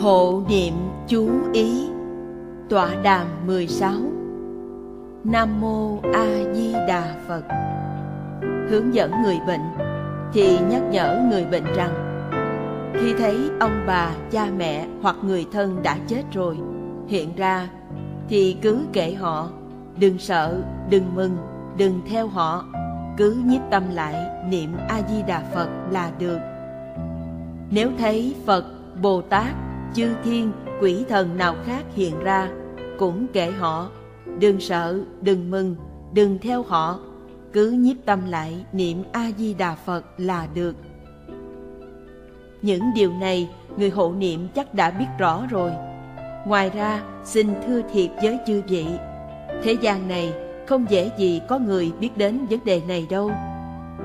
Hộ niệm chú ý. Tọa đàm 16 Nam Mô A Di Đà Phật. Hướng dẫn người bệnh Thì nhắc nhở người bệnh rằng Khi thấy ông bà, cha mẹ hoặc người thân đã chết rồi Hiện ra Thì cứ kệ họ Đừng sợ, đừng mừng, đừng theo họ Cứ nhiếp tâm lại niệm A Di Đà Phật là được. Nếu thấy Phật, Bồ Tát chư thiên, quỷ thần nào khác hiện ra, cũng kệ họ, đừng sợ, đừng mừng, đừng theo họ, cứ nhiếp tâm lại niệm A-di-đà Phật là được. Những điều này người hộ niệm chắc đã biết rõ rồi. Ngoài ra, xin thưa thiệt với chư vị, thế gian này không dễ gì có người biết đến vấn đề này đâu.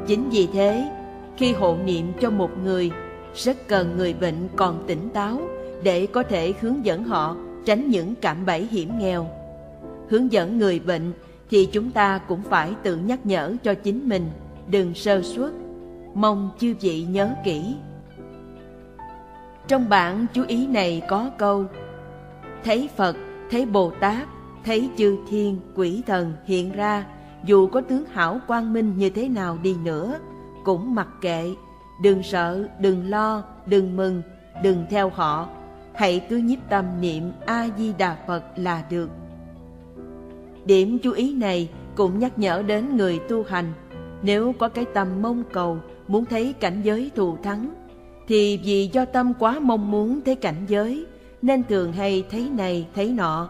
Chính vì thế, khi hộ niệm cho một người, rất cần người bệnh còn tỉnh táo, để có thể hướng dẫn họ tránh những cạm bẫy hiểm nghèo. Hướng dẫn người bệnh thì chúng ta cũng phải tự nhắc nhở cho chính mình, đừng sơ suất. Mong chư vị nhớ kỹ. Trong bản chú ý này có câu Thấy Phật, thấy Bồ Tát, thấy chư thiên, quỷ thần hiện ra Dù có tướng hảo quang minh như thế nào đi nữa Cũng mặc kệ, đừng sợ, đừng lo, đừng mừng, đừng theo họ hãy cứ nhiếp tâm niệm A Di Đà Phật là được. Điểm chú ý này cũng nhắc nhở đến người tu hành, nếu có cái tâm mong cầu muốn thấy cảnh giới thù thắng, thì vì do tâm quá mong muốn thấy cảnh giới, nên thường hay thấy này thấy nọ,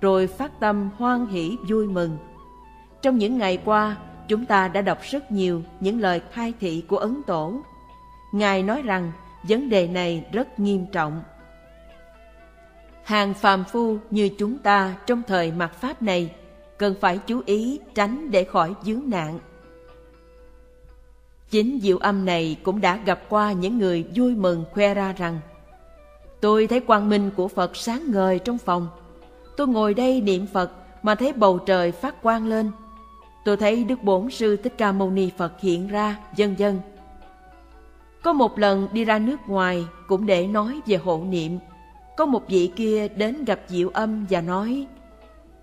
rồi phát tâm hoan hỷ vui mừng. Trong những ngày qua, chúng ta đã đọc rất nhiều những lời khai thị của Ấn Tổ. Ngài nói rằng vấn đề này rất nghiêm trọng Hàng phàm phu như chúng ta trong thời mặt Pháp này cần phải chú ý tránh để khỏi dướng nạn. Chính diệu âm này cũng đã gặp qua những người vui mừng khoe ra rằng Tôi thấy quang minh của Phật sáng ngời trong phòng. Tôi ngồi đây niệm Phật mà thấy bầu trời phát quang lên. Tôi thấy Đức Bổn Sư Thích Ca Mâu Ni Phật hiện ra, dân dân. Có một lần đi ra nước ngoài cũng để nói về hộ niệm có một vị kia đến gặp Diệu Âm và nói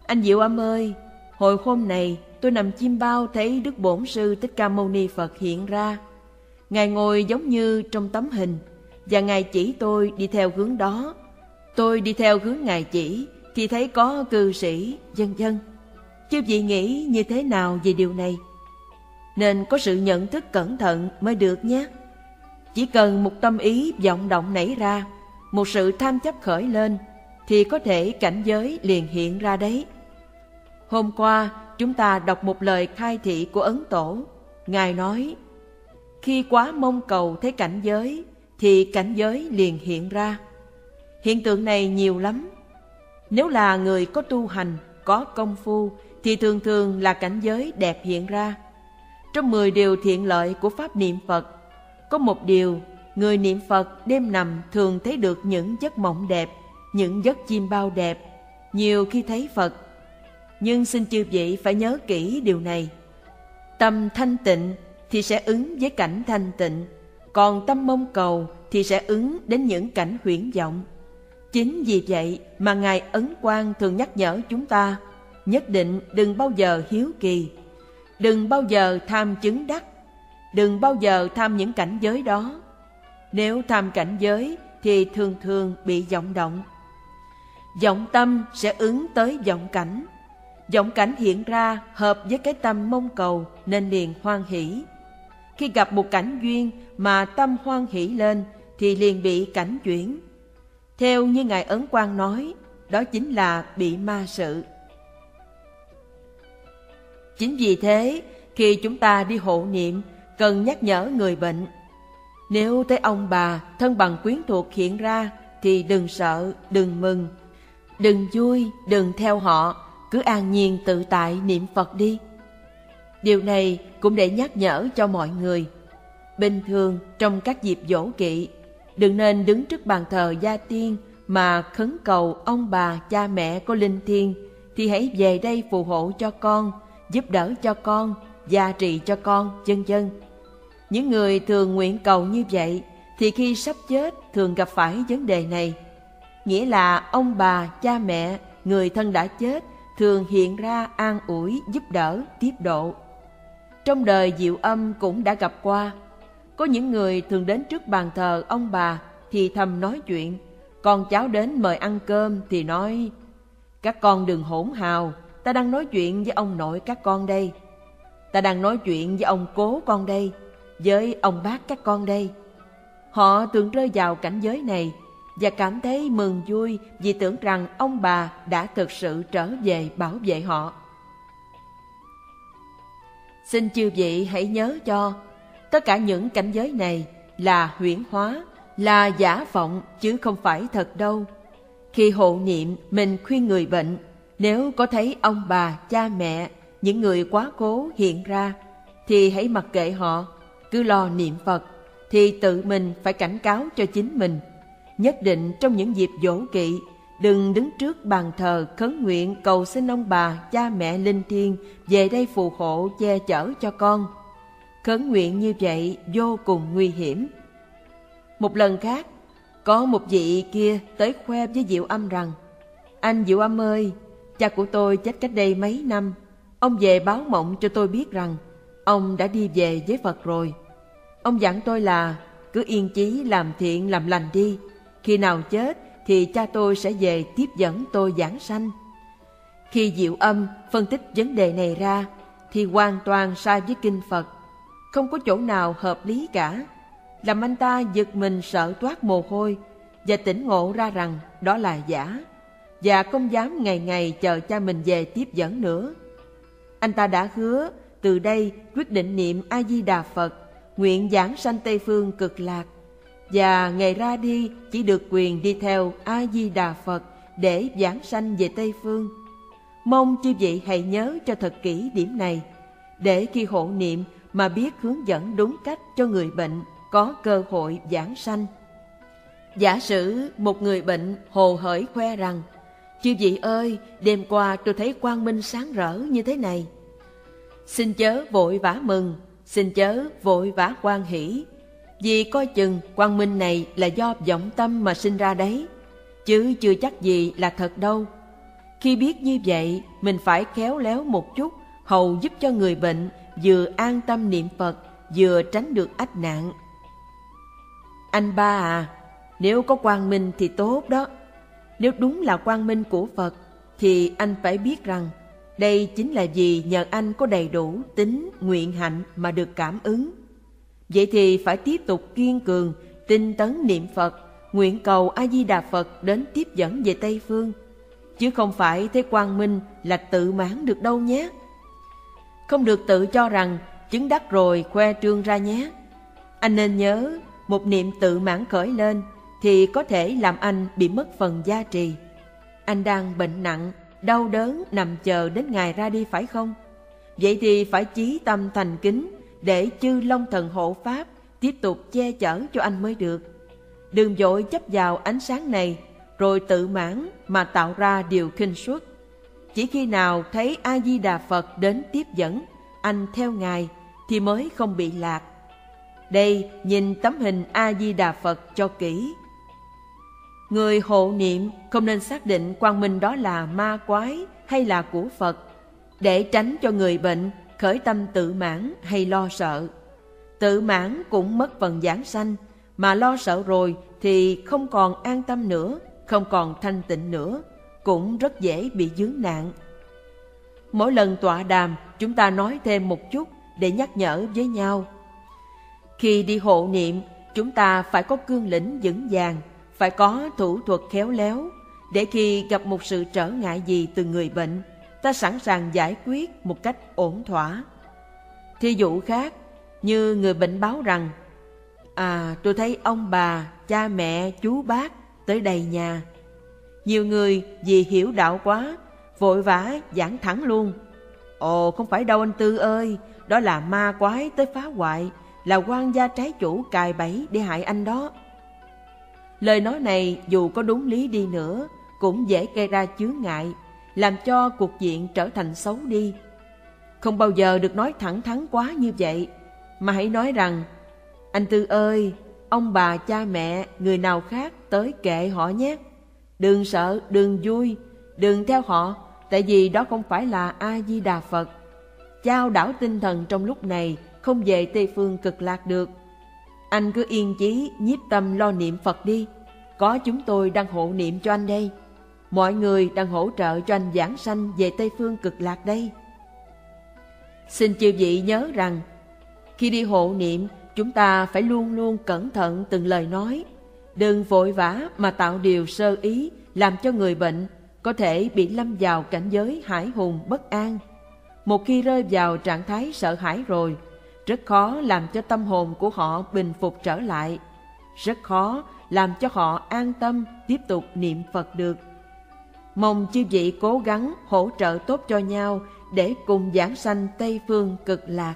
Anh Diệu Âm ơi, hồi hôm này tôi nằm chim bao thấy Đức Bổn Sư Thích Ca Mâu Ni Phật hiện ra. Ngài ngồi giống như trong tấm hình và Ngài chỉ tôi đi theo hướng đó. Tôi đi theo hướng Ngài chỉ thì thấy có cư sĩ, dân dân. Chứ vị nghĩ như thế nào về điều này? Nên có sự nhận thức cẩn thận mới được nhé. Chỉ cần một tâm ý vọng động nảy ra một sự tham chấp khởi lên thì có thể cảnh giới liền hiện ra đấy. Hôm qua chúng ta đọc một lời khai thị của Ấn Tổ. Ngài nói, khi quá mong cầu thấy cảnh giới thì cảnh giới liền hiện ra. Hiện tượng này nhiều lắm. Nếu là người có tu hành, có công phu thì thường thường là cảnh giới đẹp hiện ra. Trong mười điều thiện lợi của Pháp niệm Phật, có một điều Người niệm Phật đêm nằm thường thấy được những giấc mộng đẹp, những giấc chim bao đẹp, nhiều khi thấy Phật. Nhưng xin chư vị phải nhớ kỹ điều này. Tâm thanh tịnh thì sẽ ứng với cảnh thanh tịnh, còn tâm mong cầu thì sẽ ứng đến những cảnh huyễn vọng. Chính vì vậy mà Ngài Ấn Quang thường nhắc nhở chúng ta nhất định đừng bao giờ hiếu kỳ, đừng bao giờ tham chứng đắc, đừng bao giờ tham những cảnh giới đó nếu tham cảnh giới thì thường thường bị vọng động. Vọng tâm sẽ ứng tới vọng cảnh. Vọng cảnh hiện ra hợp với cái tâm mong cầu nên liền hoan hỷ. Khi gặp một cảnh duyên mà tâm hoan hỷ lên thì liền bị cảnh chuyển. Theo như Ngài Ấn Quang nói, đó chính là bị ma sự. Chính vì thế, khi chúng ta đi hộ niệm, cần nhắc nhở người bệnh nếu thấy ông bà, thân bằng quyến thuộc hiện ra, thì đừng sợ, đừng mừng. Đừng vui, đừng theo họ, cứ an nhiên tự tại niệm Phật đi. Điều này cũng để nhắc nhở cho mọi người. Bình thường trong các dịp dỗ kỵ, đừng nên đứng trước bàn thờ gia tiên mà khấn cầu ông bà, cha mẹ có linh thiêng thì hãy về đây phù hộ cho con, giúp đỡ cho con, gia trị cho con, chân chân. Những người thường nguyện cầu như vậy thì khi sắp chết thường gặp phải vấn đề này. nghĩa là ông bà, cha mẹ, người thân đã chết thường hiện ra an ủi, giúp đỡ, tiếp độ. Trong đời diệu âm cũng đã gặp qua, có những người thường đến trước bàn thờ ông bà thì thầm nói chuyện, còn cháu đến mời ăn cơm thì nói Các con đừng hỗn hào, ta đang nói chuyện với ông nội các con đây. Ta đang nói chuyện với ông cố con đây, với ông bác các con đây. Họ thường rơi vào cảnh giới này và cảm thấy mừng vui vì tưởng rằng ông bà đã thực sự trở về bảo vệ họ. Xin chư vị hãy nhớ cho, tất cả những cảnh giới này là huyễn hóa, là giả vọng chứ không phải thật đâu. Khi hộ niệm, mình khuyên người bệnh, nếu có thấy ông bà, cha mẹ, những người quá cố hiện ra, thì hãy mặc kệ họ, cứ lo niệm Phật, thì tự mình phải cảnh cáo cho chính mình nhất định trong những dịp dỗ kỵ, đừng đứng trước bàn thờ khấn nguyện cầu xin ông bà, cha mẹ linh thiêng về đây phù hộ che chở cho con. Khấn nguyện như vậy vô cùng nguy hiểm. Một lần khác, có một vị kia tới khoe với Diệu Âm rằng Anh Diệu Âm ơi, cha của tôi chết cách đây mấy năm. Ông về báo mộng cho tôi biết rằng ông đã đi về với Phật rồi. Ông dặn tôi là cứ yên chí làm thiện làm lành đi khi nào chết thì cha tôi sẽ về tiếp dẫn tôi giảng sanh. Khi Diệu Âm phân tích vấn đề này ra thì hoàn toàn sai với kinh Phật, không có chỗ nào hợp lý cả. Làm anh ta giật mình sợ toát mồ hôi và tỉnh ngộ ra rằng đó là giả và không dám ngày ngày chờ cha mình về tiếp dẫn nữa. Anh ta đã hứa từ đây quyết định niệm A Di Đà Phật, nguyện giảng sanh Tây phương cực lạc và ngày ra đi chỉ được quyền đi theo A Di Đà Phật để giảng sanh về Tây phương. Mong chư vị hãy nhớ cho thật kỹ điểm này, để khi hộ niệm mà biết hướng dẫn đúng cách cho người bệnh có cơ hội giảng sanh. Giả sử một người bệnh hồ hởi khoe rằng, chư vị ơi, đêm qua tôi thấy quang minh sáng rỡ như thế này. Xin chớ vội vã mừng, xin chớ vội vã quan hỷ, vì coi chừng quang minh này là do vọng tâm mà sinh ra đấy, chứ chưa chắc gì là thật đâu. Khi biết như vậy, mình phải khéo léo một chút, hầu giúp cho người bệnh vừa an tâm niệm Phật, vừa tránh được ách nạn. Anh ba à, nếu có quang minh thì tốt đó. Nếu đúng là quang minh của Phật, thì anh phải biết rằng đây chính là vì nhờ anh có đầy đủ tính, nguyện hạnh mà được cảm ứng. Vậy thì phải tiếp tục kiên cường, tinh tấn niệm Phật, nguyện cầu A-di-đà Phật đến tiếp dẫn về Tây Phương. Chứ không phải thế quang minh là tự mãn được đâu nhé. Không được tự cho rằng chứng đắc rồi khoe trương ra nhé. Anh nên nhớ, một niệm tự mãn khởi lên thì có thể làm anh bị mất phần gia trì. Anh đang bệnh nặng, đau đớn nằm chờ đến ngày ra đi phải không? Vậy thì phải chí tâm thành kính để chư long thần hộ pháp tiếp tục che chở cho anh mới được. Đừng vội chấp vào ánh sáng này rồi tự mãn mà tạo ra điều khinh suất. Chỉ khi nào thấy A-di-đà Phật đến tiếp dẫn, anh theo Ngài thì mới không bị lạc. Đây nhìn tấm hình A-di-đà Phật cho kỹ. Người hộ niệm không nên xác định quang minh đó là ma quái hay là của Phật, để tránh cho người bệnh khởi tâm tự mãn hay lo sợ. Tự mãn cũng mất phần giảng sanh, mà lo sợ rồi thì không còn an tâm nữa, không còn thanh tịnh nữa, cũng rất dễ bị dướng nạn. Mỗi lần tọa đàm, chúng ta nói thêm một chút để nhắc nhở với nhau. Khi đi hộ niệm, chúng ta phải có cương lĩnh vững vàng, phải có thủ thuật khéo léo, để khi gặp một sự trở ngại gì từ người bệnh, ta sẵn sàng giải quyết một cách ổn thỏa. Thí dụ khác, như người bệnh báo rằng, À, tôi thấy ông bà, cha mẹ, chú bác tới đầy nhà. Nhiều người vì hiểu đạo quá, vội vã giảng thẳng luôn. Ồ, không phải đâu anh Tư ơi, đó là ma quái tới phá hoại, là quan gia trái chủ cài bẫy để hại anh đó. Lời nói này dù có đúng lý đi nữa, cũng dễ gây ra chướng ngại làm cho cuộc diện trở thành xấu đi. Không bao giờ được nói thẳng thắn quá như vậy, mà hãy nói rằng, anh Tư ơi, ông bà cha mẹ, người nào khác tới kệ họ nhé. Đừng sợ, đừng vui, đừng theo họ, tại vì đó không phải là A-di-đà Phật. Chao đảo tinh thần trong lúc này không về Tây Phương cực lạc được. Anh cứ yên chí, nhiếp tâm lo niệm Phật đi. Có chúng tôi đang hộ niệm cho anh đây. Mọi người đang hỗ trợ cho anh giảng sanh về Tây Phương cực lạc đây. Xin chư vị nhớ rằng, khi đi hộ niệm, chúng ta phải luôn luôn cẩn thận từng lời nói. Đừng vội vã mà tạo điều sơ ý làm cho người bệnh có thể bị lâm vào cảnh giới hải hùng bất an. Một khi rơi vào trạng thái sợ hãi rồi, rất khó làm cho tâm hồn của họ bình phục trở lại. Rất khó làm cho họ an tâm tiếp tục niệm Phật được. Mong chư vị cố gắng hỗ trợ tốt cho nhau để cùng giảng sanh Tây Phương cực lạc.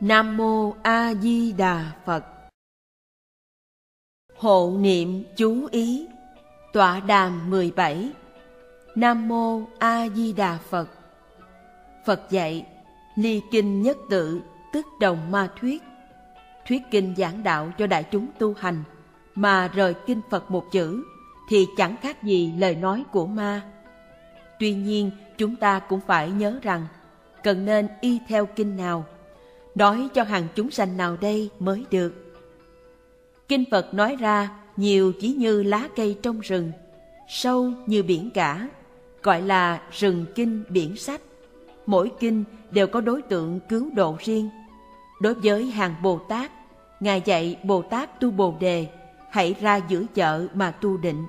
Nam Mô A Di Đà Phật Hộ niệm chú ý Tọa đàm 17 Nam Mô A Di Đà Phật Phật dạy Ly kinh nhất tự tức đồng ma thuyết. Thuyết kinh giảng đạo cho đại chúng tu hành, Mà rời kinh Phật một chữ Thì chẳng khác gì lời nói của ma. Tuy nhiên, chúng ta cũng phải nhớ rằng, Cần nên y theo kinh nào, Nói cho hàng chúng sanh nào đây mới được. Kinh Phật nói ra, nhiều chỉ như lá cây trong rừng, Sâu như biển cả, Gọi là rừng kinh biển sách. Mỗi kinh đều có đối tượng cứu độ riêng. Đối với hàng Bồ Tát, Ngài dạy Bồ Tát tu Bồ Đề, Hãy ra giữa chợ mà tu định.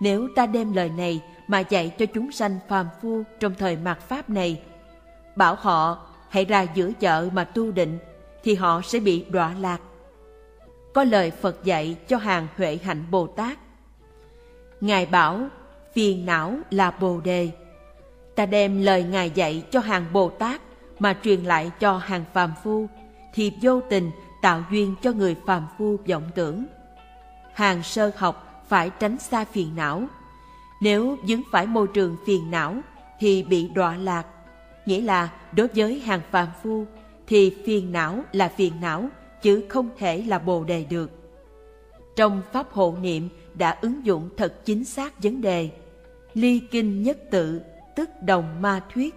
Nếu ta đem lời này mà dạy cho chúng sanh phàm phu trong thời mạt Pháp này, Bảo họ hãy ra giữa chợ mà tu định, Thì họ sẽ bị đọa lạc. Có lời Phật dạy cho hàng Huệ Hạnh Bồ Tát. Ngài bảo, phiền não là Bồ Đề. Ta đem lời Ngài dạy cho hàng Bồ Tát Mà truyền lại cho hàng phàm phu Thì vô tình tạo duyên cho người phàm phu vọng tưởng Hàng sơ học phải tránh xa phiền não nếu dứng phải môi trường phiền não thì bị đọa lạc. Nghĩa là đối với hàng phàm phu thì phiền não là phiền não chứ không thể là bồ đề được. Trong pháp hộ niệm đã ứng dụng thật chính xác vấn đề. Ly kinh nhất tự, tức đồng ma thuyết.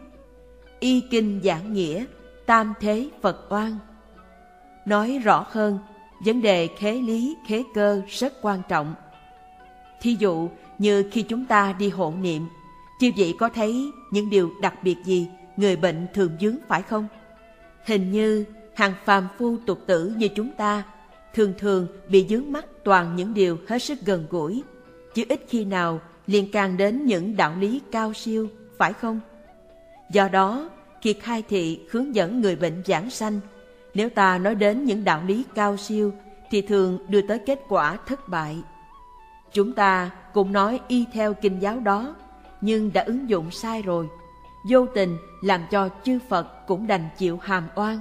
Y kinh giảng nghĩa, tam thế Phật oan. Nói rõ hơn, vấn đề khế lý, khế cơ rất quan trọng. Thí dụ, như khi chúng ta đi hộ niệm, chư vị có thấy những điều đặc biệt gì người bệnh thường dướng phải không? Hình như hàng phàm phu tục tử như chúng ta thường thường bị dướng mắt toàn những điều hết sức gần gũi, chứ ít khi nào liên can đến những đạo lý cao siêu, phải không? Do đó, khi khai thị hướng dẫn người bệnh giảng sanh, nếu ta nói đến những đạo lý cao siêu thì thường đưa tới kết quả thất bại. Chúng ta cũng nói y theo kinh giáo đó, nhưng đã ứng dụng sai rồi, vô tình làm cho chư Phật cũng đành chịu hàm oan.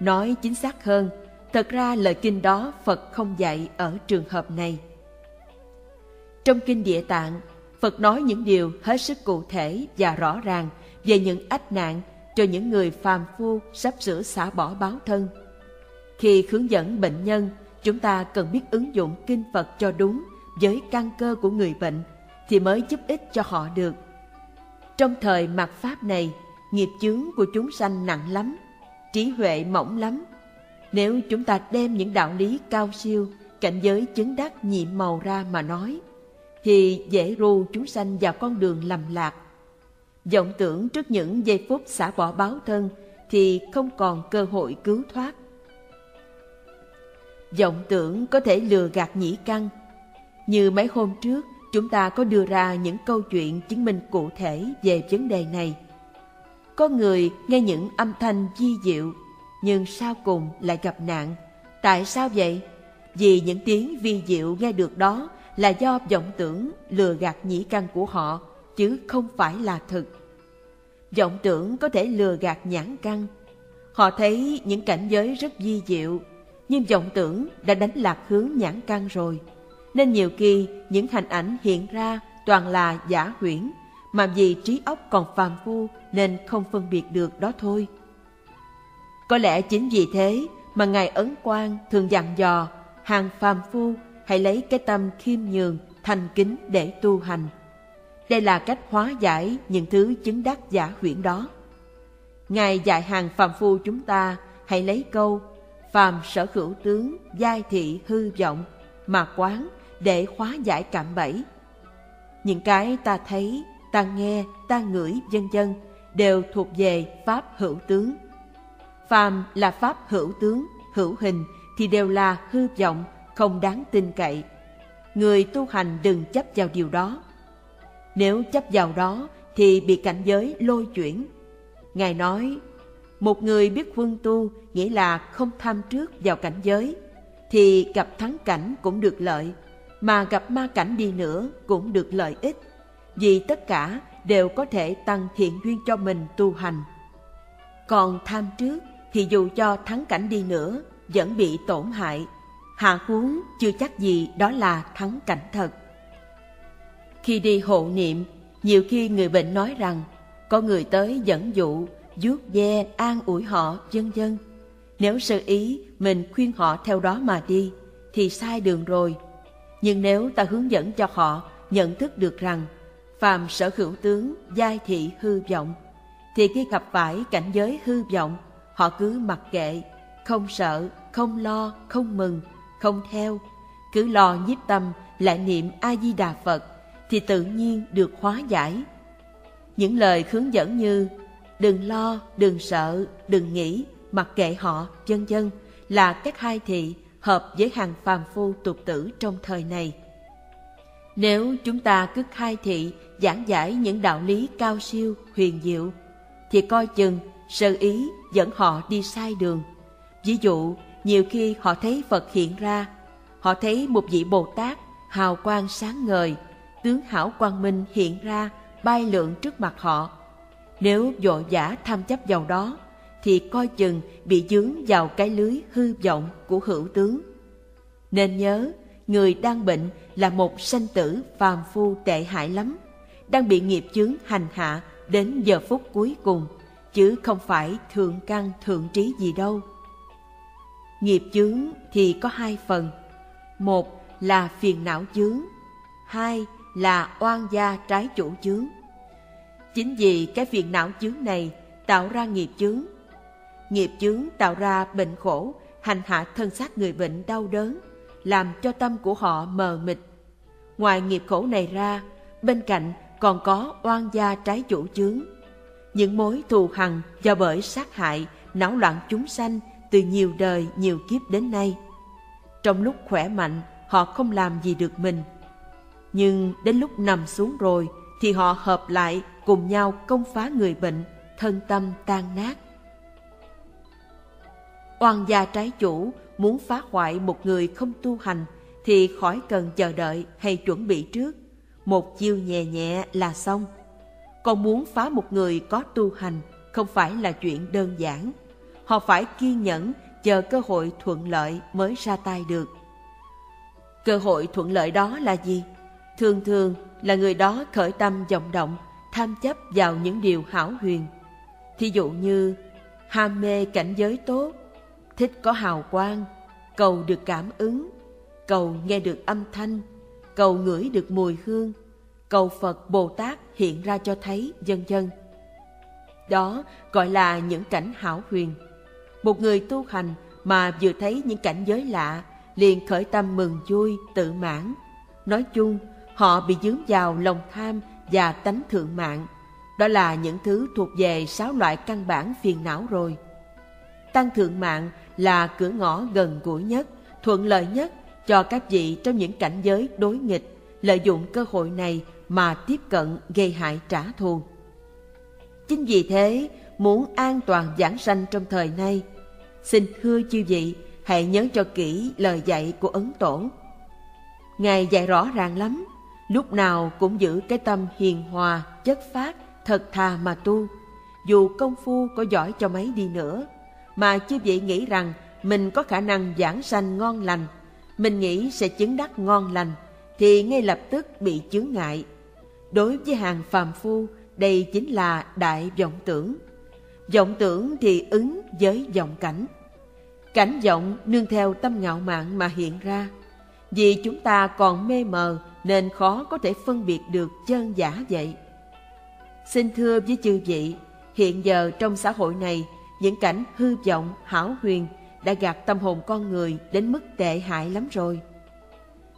Nói chính xác hơn, thật ra lời kinh đó Phật không dạy ở trường hợp này. Trong kinh Địa Tạng, Phật nói những điều hết sức cụ thể và rõ ràng về những ách nạn cho những người phàm phu sắp sửa xả bỏ báo thân. Khi hướng dẫn bệnh nhân, chúng ta cần biết ứng dụng kinh Phật cho đúng với căn cơ của người bệnh thì mới giúp ích cho họ được. Trong thời mạt Pháp này, nghiệp chướng của chúng sanh nặng lắm, trí huệ mỏng lắm. Nếu chúng ta đem những đạo lý cao siêu, cảnh giới chứng đắc nhiệm màu ra mà nói, thì dễ ru chúng sanh vào con đường lầm lạc. vọng tưởng trước những giây phút xả bỏ báo thân thì không còn cơ hội cứu thoát. vọng tưởng có thể lừa gạt nhĩ căn, như mấy hôm trước, chúng ta có đưa ra những câu chuyện chứng minh cụ thể về vấn đề này. Có người nghe những âm thanh di diệu, nhưng sau cùng lại gặp nạn. Tại sao vậy? Vì những tiếng vi diệu nghe được đó là do vọng tưởng lừa gạt nhĩ căn của họ, chứ không phải là thực. Vọng tưởng có thể lừa gạt nhãn căn. Họ thấy những cảnh giới rất di diệu, nhưng vọng tưởng đã đánh lạc hướng nhãn căn rồi nên nhiều khi những hình ảnh hiện ra toàn là giả huyễn, mà vì trí óc còn phàm phu nên không phân biệt được đó thôi. Có lẽ chính vì thế mà Ngài Ấn Quang thường dặn dò hàng phàm phu hãy lấy cái tâm khiêm nhường, thành kính để tu hành. Đây là cách hóa giải những thứ chứng đắc giả huyễn đó. Ngài dạy hàng phàm phu chúng ta hãy lấy câu phàm sở hữu tướng giai thị hư vọng mà quán để hóa giải cảm bẫy. Những cái ta thấy, ta nghe, ta ngửi vân vân đều thuộc về pháp hữu tướng. Phàm là pháp hữu tướng, hữu hình thì đều là hư vọng, không đáng tin cậy. Người tu hành đừng chấp vào điều đó. Nếu chấp vào đó thì bị cảnh giới lôi chuyển. Ngài nói, một người biết quân tu nghĩa là không tham trước vào cảnh giới, thì gặp thắng cảnh cũng được lợi, mà gặp ma cảnh đi nữa cũng được lợi ích, vì tất cả đều có thể tăng thiện duyên cho mình tu hành. Còn tham trước thì dù cho thắng cảnh đi nữa vẫn bị tổn hại, hạ huống chưa chắc gì đó là thắng cảnh thật. Khi đi hộ niệm, nhiều khi người bệnh nói rằng có người tới dẫn dụ, vuốt ve, an ủi họ, vân vân. Nếu sơ ý mình khuyên họ theo đó mà đi thì sai đường rồi. Nhưng nếu ta hướng dẫn cho họ nhận thức được rằng phàm sở hữu tướng giai thị hư vọng thì khi gặp phải cảnh giới hư vọng họ cứ mặc kệ không sợ không lo không mừng không theo. Cứ lo nhiếp tâm lại niệm a di đà phật thì tự nhiên được hóa giải. Những lời hướng dẫn như đừng lo đừng sợ đừng nghĩ mặc kệ họ vân vân là các hai thị hợp với hàng phàm phu tục tử trong thời này. Nếu chúng ta cứ khai thị giảng giải những đạo lý cao siêu, huyền diệu, thì coi chừng sơ ý dẫn họ đi sai đường. Ví dụ, nhiều khi họ thấy Phật hiện ra, họ thấy một vị Bồ Tát hào quang sáng ngời, tướng hảo quang minh hiện ra, bay lượn trước mặt họ. Nếu vội vã tham chấp vào đó, thì coi chừng bị dướng vào cái lưới hư vọng của hữu tướng. Nên nhớ, người đang bệnh là một sanh tử phàm phu tệ hại lắm, đang bị nghiệp chướng hành hạ đến giờ phút cuối cùng, chứ không phải thượng căn thượng trí gì đâu. Nghiệp chướng thì có hai phần, một là phiền não chướng, hai là oan gia trái chủ chướng. Chính vì cái phiền não chướng này tạo ra nghiệp chướng. Nghiệp chướng tạo ra bệnh khổ, hành hạ thân xác người bệnh đau đớn, làm cho tâm của họ mờ mịt. Ngoài nghiệp khổ này ra, bên cạnh còn có oan gia trái chủ chướng. Những mối thù hằn do bởi sát hại, não loạn chúng sanh từ nhiều đời nhiều kiếp đến nay. Trong lúc khỏe mạnh, họ không làm gì được mình. Nhưng đến lúc nằm xuống rồi thì họ hợp lại cùng nhau công phá người bệnh, thân tâm tan nát. Oan gia trái chủ muốn phá hoại một người không tu hành thì khỏi cần chờ đợi hay chuẩn bị trước. Một chiêu nhẹ nhẹ là xong. Còn muốn phá một người có tu hành không phải là chuyện đơn giản. Họ phải kiên nhẫn chờ cơ hội thuận lợi mới ra tay được. Cơ hội thuận lợi đó là gì? Thường thường là người đó khởi tâm vọng động, tham chấp vào những điều hảo huyền. Thí dụ như ham mê cảnh giới tốt, thích có hào quang, cầu được cảm ứng, cầu nghe được âm thanh, cầu ngửi được mùi hương, cầu Phật Bồ Tát hiện ra cho thấy, vân vân. Đó gọi là những cảnh hảo huyền. Một người tu hành mà vừa thấy những cảnh giới lạ, liền khởi tâm mừng vui, tự mãn. Nói chung, họ bị dướng vào lòng tham và tánh thượng mạng. Đó là những thứ thuộc về sáu loại căn bản phiền não rồi. Tăng thượng mạng là cửa ngõ gần gũi nhất, thuận lợi nhất cho các vị trong những cảnh giới đối nghịch, lợi dụng cơ hội này mà tiếp cận gây hại trả thù. Chính vì thế, muốn an toàn giảng sanh trong thời nay, xin thưa chư vị hãy nhớ cho kỹ lời dạy của Ấn Tổ. Ngài dạy rõ ràng lắm, lúc nào cũng giữ cái tâm hiền hòa, chất phát, thật thà mà tu. Dù công phu có giỏi cho mấy đi nữa, mà chư vị nghĩ rằng mình có khả năng giảng sanh ngon lành, mình nghĩ sẽ chứng đắc ngon lành, thì ngay lập tức bị chướng ngại. Đối với hàng phàm phu, đây chính là đại vọng tưởng. Vọng tưởng thì ứng với vọng cảnh. Cảnh vọng nương theo tâm ngạo mạn mà hiện ra. Vì chúng ta còn mê mờ nên khó có thể phân biệt được chân giả vậy. Xin thưa với chư vị, hiện giờ trong xã hội này, những cảnh hư vọng, hảo huyền đã gạt tâm hồn con người đến mức tệ hại lắm rồi.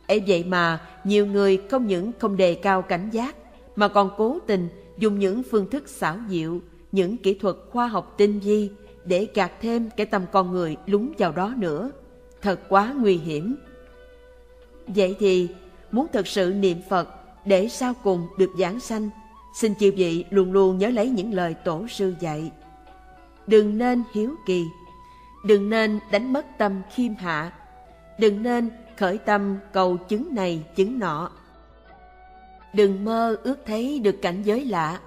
ấy vậy mà, nhiều người không những không đề cao cảnh giác, mà còn cố tình dùng những phương thức xảo diệu, những kỹ thuật khoa học tinh vi để gạt thêm cái tâm con người lúng vào đó nữa. Thật quá nguy hiểm. Vậy thì, muốn thực sự niệm Phật để sau cùng được giảng sanh, xin chư vị luôn luôn nhớ lấy những lời tổ sư dạy. Đừng nên hiếu kỳ, đừng nên đánh mất tâm khiêm hạ, đừng nên khởi tâm cầu chứng này chứng nọ. Đừng mơ ước thấy được cảnh giới lạ.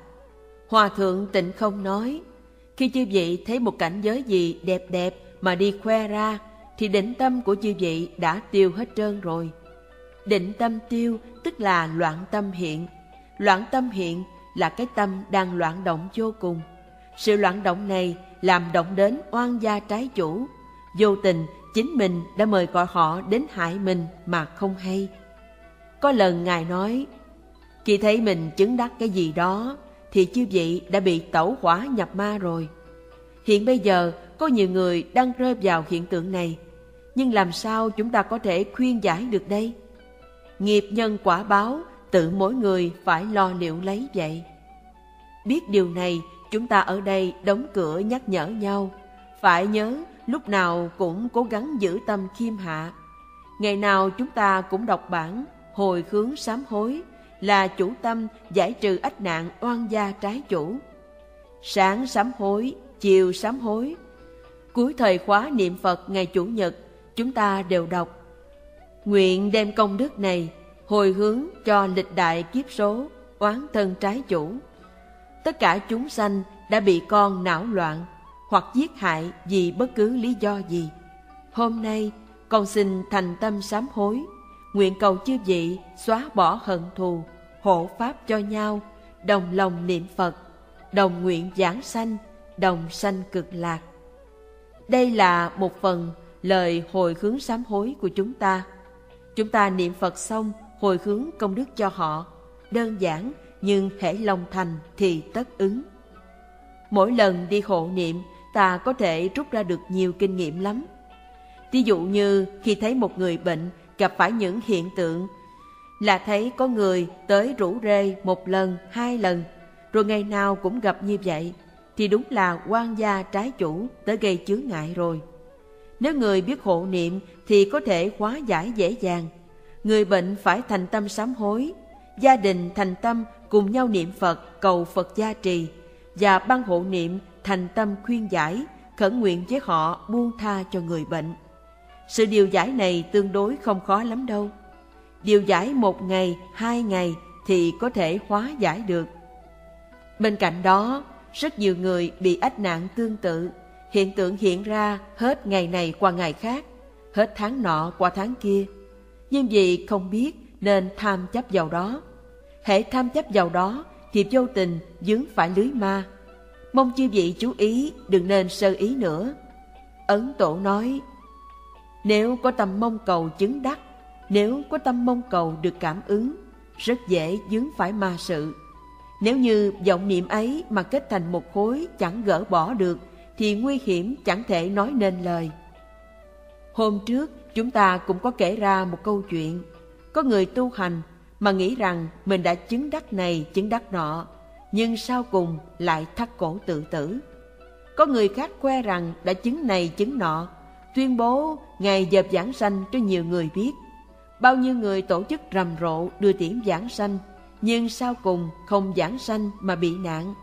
Hòa thượng tịnh không nói, khi chư vị thấy một cảnh giới gì đẹp đẹp mà đi khoe ra, thì định tâm của chư vị đã tiêu hết trơn rồi. Định tâm tiêu tức là loạn tâm hiện. Loạn tâm hiện là cái tâm đang loạn động vô cùng. Sự loạn động này làm động đến oan gia trái chủ. Vô tình chính mình đã mời gọi họ đến hại mình mà không hay. Có lần Ngài nói, khi thấy mình chứng đắc cái gì đó, thì chư vị đã bị tẩu hỏa nhập ma rồi. Hiện bây giờ có nhiều người đang rơi vào hiện tượng này, nhưng làm sao chúng ta có thể khuyên giải được đây? Nghiệp nhân quả báo, tự mỗi người phải lo liệu lấy vậy. Biết điều này, chúng ta ở đây đóng cửa nhắc nhở nhau. Phải nhớ, lúc nào cũng cố gắng giữ tâm khiêm hạ. Ngày nào chúng ta cũng đọc bản Hồi hướng sám hối là chủ tâm giải trừ ách nạn oan gia trái chủ. Sáng sám hối, chiều sám hối. Cuối thời khóa niệm Phật ngày Chủ nhật, chúng ta đều đọc Nguyện đem công đức này hồi hướng cho lịch đại kiếp số, oán thân trái chủ. Tất cả chúng sanh đã bị con não loạn hoặc giết hại vì bất cứ lý do gì. Hôm nay, con xin thành tâm sám hối, nguyện cầu chư vị xóa bỏ hận thù, hộ pháp cho nhau, đồng lòng niệm Phật, đồng nguyện giảng sanh, đồng sanh cực lạc. Đây là một phần lời hồi hướng sám hối của chúng ta. Chúng ta niệm Phật xong, hồi hướng công đức cho họ. Đơn giản, nhưng hễ lòng thành thì tất ứng. Mỗi lần đi hộ niệm, ta có thể rút ra được nhiều kinh nghiệm lắm. Ví dụ như khi thấy một người bệnh gặp phải những hiện tượng là thấy có người tới rủ rê một lần, hai lần, rồi ngày nào cũng gặp như vậy, thì đúng là quan gia trái chủ tới gây chướng ngại rồi. Nếu người biết hộ niệm thì có thể hóa giải dễ dàng. Người bệnh phải thành tâm sám hối, gia đình thành tâm cùng nhau niệm Phật cầu Phật gia trì và ban hộ niệm thành tâm khuyên giải, khẩn nguyện với họ buông tha cho người bệnh. Sự điều giải này tương đối không khó lắm đâu. Điều giải một ngày, hai ngày thì có thể hóa giải được. Bên cạnh đó, rất nhiều người bị ách nạn tương tự hiện tượng hiện ra hết ngày này qua ngày khác, hết tháng nọ qua tháng kia. Nhưng vì không biết nên tham chấp vào đó. Hễ tham chấp vào đó thì vô tình dướng phải lưới ma. Mong chư vị chú ý đừng nên sơ ý nữa. Ấn Tổ nói, nếu có tâm mong cầu chứng đắc, nếu có tâm mong cầu được cảm ứng, rất dễ dướng phải ma sự. Nếu như vọng niệm ấy mà kết thành một khối chẳng gỡ bỏ được thì nguy hiểm chẳng thể nói nên lời. Hôm trước chúng ta cũng có kể ra một câu chuyện. Có người tu hành mà nghĩ rằng mình đã chứng đắc này chứng đắc nọ, nhưng sau cùng lại thắt cổ tự tử. Có người khác khoe rằng đã chứng này chứng nọ, tuyên bố ngày dập giảng sanh cho nhiều người biết. Bao nhiêu người tổ chức rầm rộ đưa tiễn giảng sanh, nhưng sau cùng không giảng sanh mà bị nạn.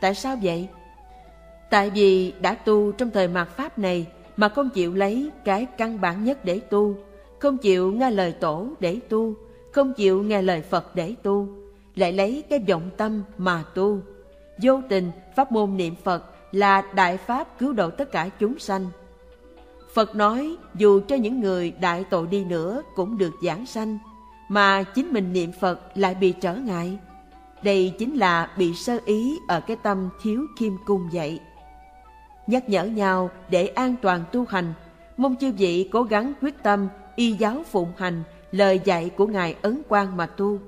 Tại sao vậy? Tại vì đã tu trong thời mạt Pháp này mà không chịu lấy cái căn bản nhất để tu, không chịu nghe lời tổ để tu, không chịu nghe lời Phật để tu, lại lấy cái vọng tâm mà tu. Vô tình pháp môn niệm Phật là đại pháp cứu độ tất cả chúng sanh. Phật nói dù cho những người đại tội đi nữa cũng được giảng sanh, mà chính mình niệm Phật lại bị trở ngại. Đây chính là bị sơ ý ở cái tâm thiếu kim cung vậy nhắc nhở nhau để an toàn tu hành, mong chư vị cố gắng quyết tâm y giáo phụng hành lời dạy của Ngài Ấn Quang mà tu.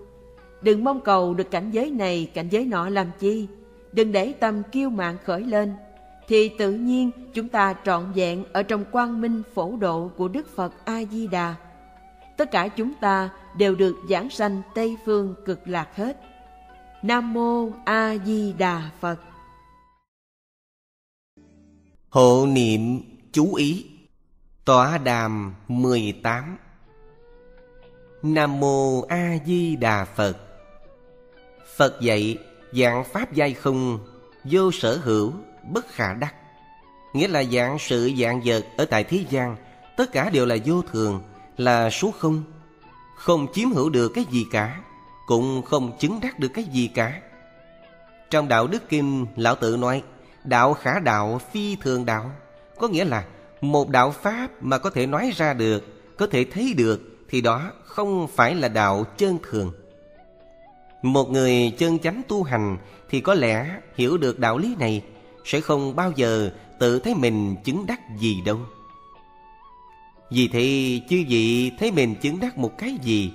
Đừng mong cầu được cảnh giới này, cảnh giới nọ làm chi. Đừng để tâm kiêu mạn khởi lên, thì tự nhiên chúng ta trọn vẹn ở trong quang minh phổ độ của Đức Phật A-di-đà. Tất cả chúng ta đều được giảng sanh Tây Phương cực lạc hết. Nam Mô A Di Đà Phật Hộ niệm chú ý tỏa đàm 18 Nam Mô A Di Đà Phật Phật dạy dạng pháp giai không Vô sở hữu bất khả đắc Nghĩa là dạng sự dạng vật ở tại thế gian Tất cả đều là vô thường Là số không Không chiếm hữu được cái gì cả cũng không chứng đắc được cái gì cả. Trong Đạo Đức Kinh, Lão Tự nói, đạo khả đạo phi thường đạo, có nghĩa là một đạo Pháp mà có thể nói ra được, có thể thấy được, thì đó không phải là đạo chân thường. Một người chân chánh tu hành thì có lẽ hiểu được đạo lý này, sẽ không bao giờ tự thấy mình chứng đắc gì đâu. Vì thế chư vị thấy mình chứng đắc một cái gì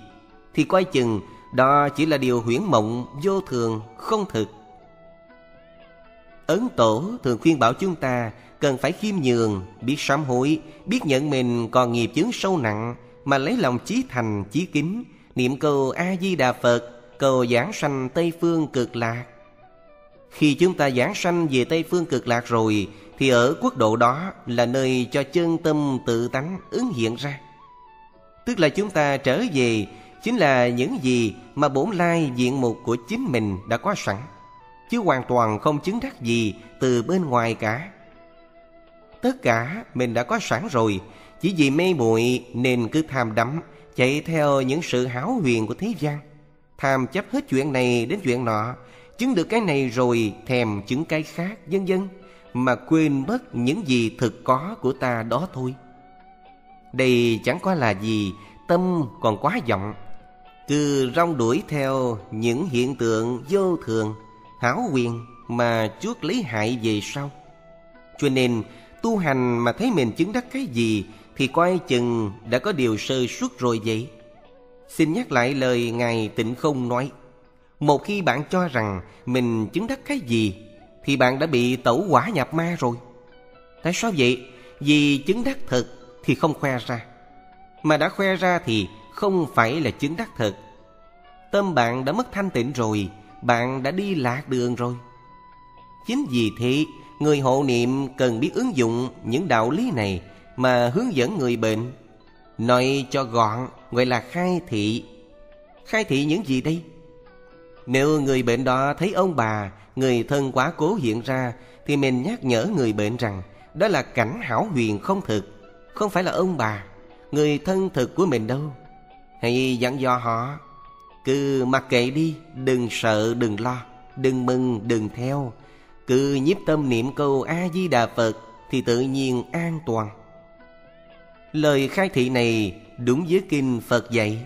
Thì coi chừng đó chỉ là điều huyễn mộng, vô thường, không thực. Ấn Tổ thường khuyên bảo chúng ta cần phải khiêm nhường, biết sám hối, biết nhận mình còn nghiệp chướng sâu nặng mà lấy lòng chí thành, chí kính, niệm câu A-di-đà Phật, cầu giảng sanh Tây Phương cực lạc. Khi chúng ta giảng sanh về Tây Phương cực lạc rồi, thì ở quốc độ đó là nơi cho chân tâm tự tánh ứng hiện ra. Tức là chúng ta trở về chính là những gì mà bổn lai diện mục của chính mình đã có sẵn chứ hoàn toàn không chứng đắc gì từ bên ngoài cả tất cả mình đã có sẵn rồi chỉ vì mê muội nên cứ tham đắm chạy theo những sự háo huyền của thế gian tham chấp hết chuyện này đến chuyện nọ chứng được cái này rồi, thèm chứng cái khác, vân vân. Mà quên mất những gì thực có của ta đó thôi. Đây chẳng qua là gì tâm còn quá vọng, cứ rong đuổi theo những hiện tượng vô thường, hảo quyền mà chuốc lấy hại về sau. Cho nên, tu hành mà thấy mình chứng đắc cái gì thì coi chừng đã có điều sơ suất rồi vậy. Xin nhắc lại lời ngài tịnh không nói một khi bạn cho rằng mình chứng đắc cái gì, thì bạn đã bị tẩu quả nhập ma rồi. Tại sao vậy? Vì chứng đắc thật thì không khoe ra. Mà đã khoe ra thì không phải là chứng đắc thật tâm bạn đã mất thanh tịnh rồi, bạn đã đi lạc đường rồi. Chính vì thế, người hộ niệm cần biết ứng dụng những đạo lý này mà hướng dẫn người bệnh. Nói cho gọn, gọi là khai thị. Khai thị những gì đây? Nếu người bệnh đó thấy ông bà, người thân quá cố hiện ra, thì mình nhắc nhở người bệnh rằng đó là cảnh hảo huyền không thực, không phải là ông bà, người thân thực của mình đâu. Hãy dặn dò họ, Cứ mặc kệ đi, Đừng sợ, đừng lo, Đừng mừng, đừng theo. Cứ nhiếp tâm niệm câu A-di-đà Phật Thì tự nhiên an toàn. Lời khai thị này đúng với kinh Phật dạy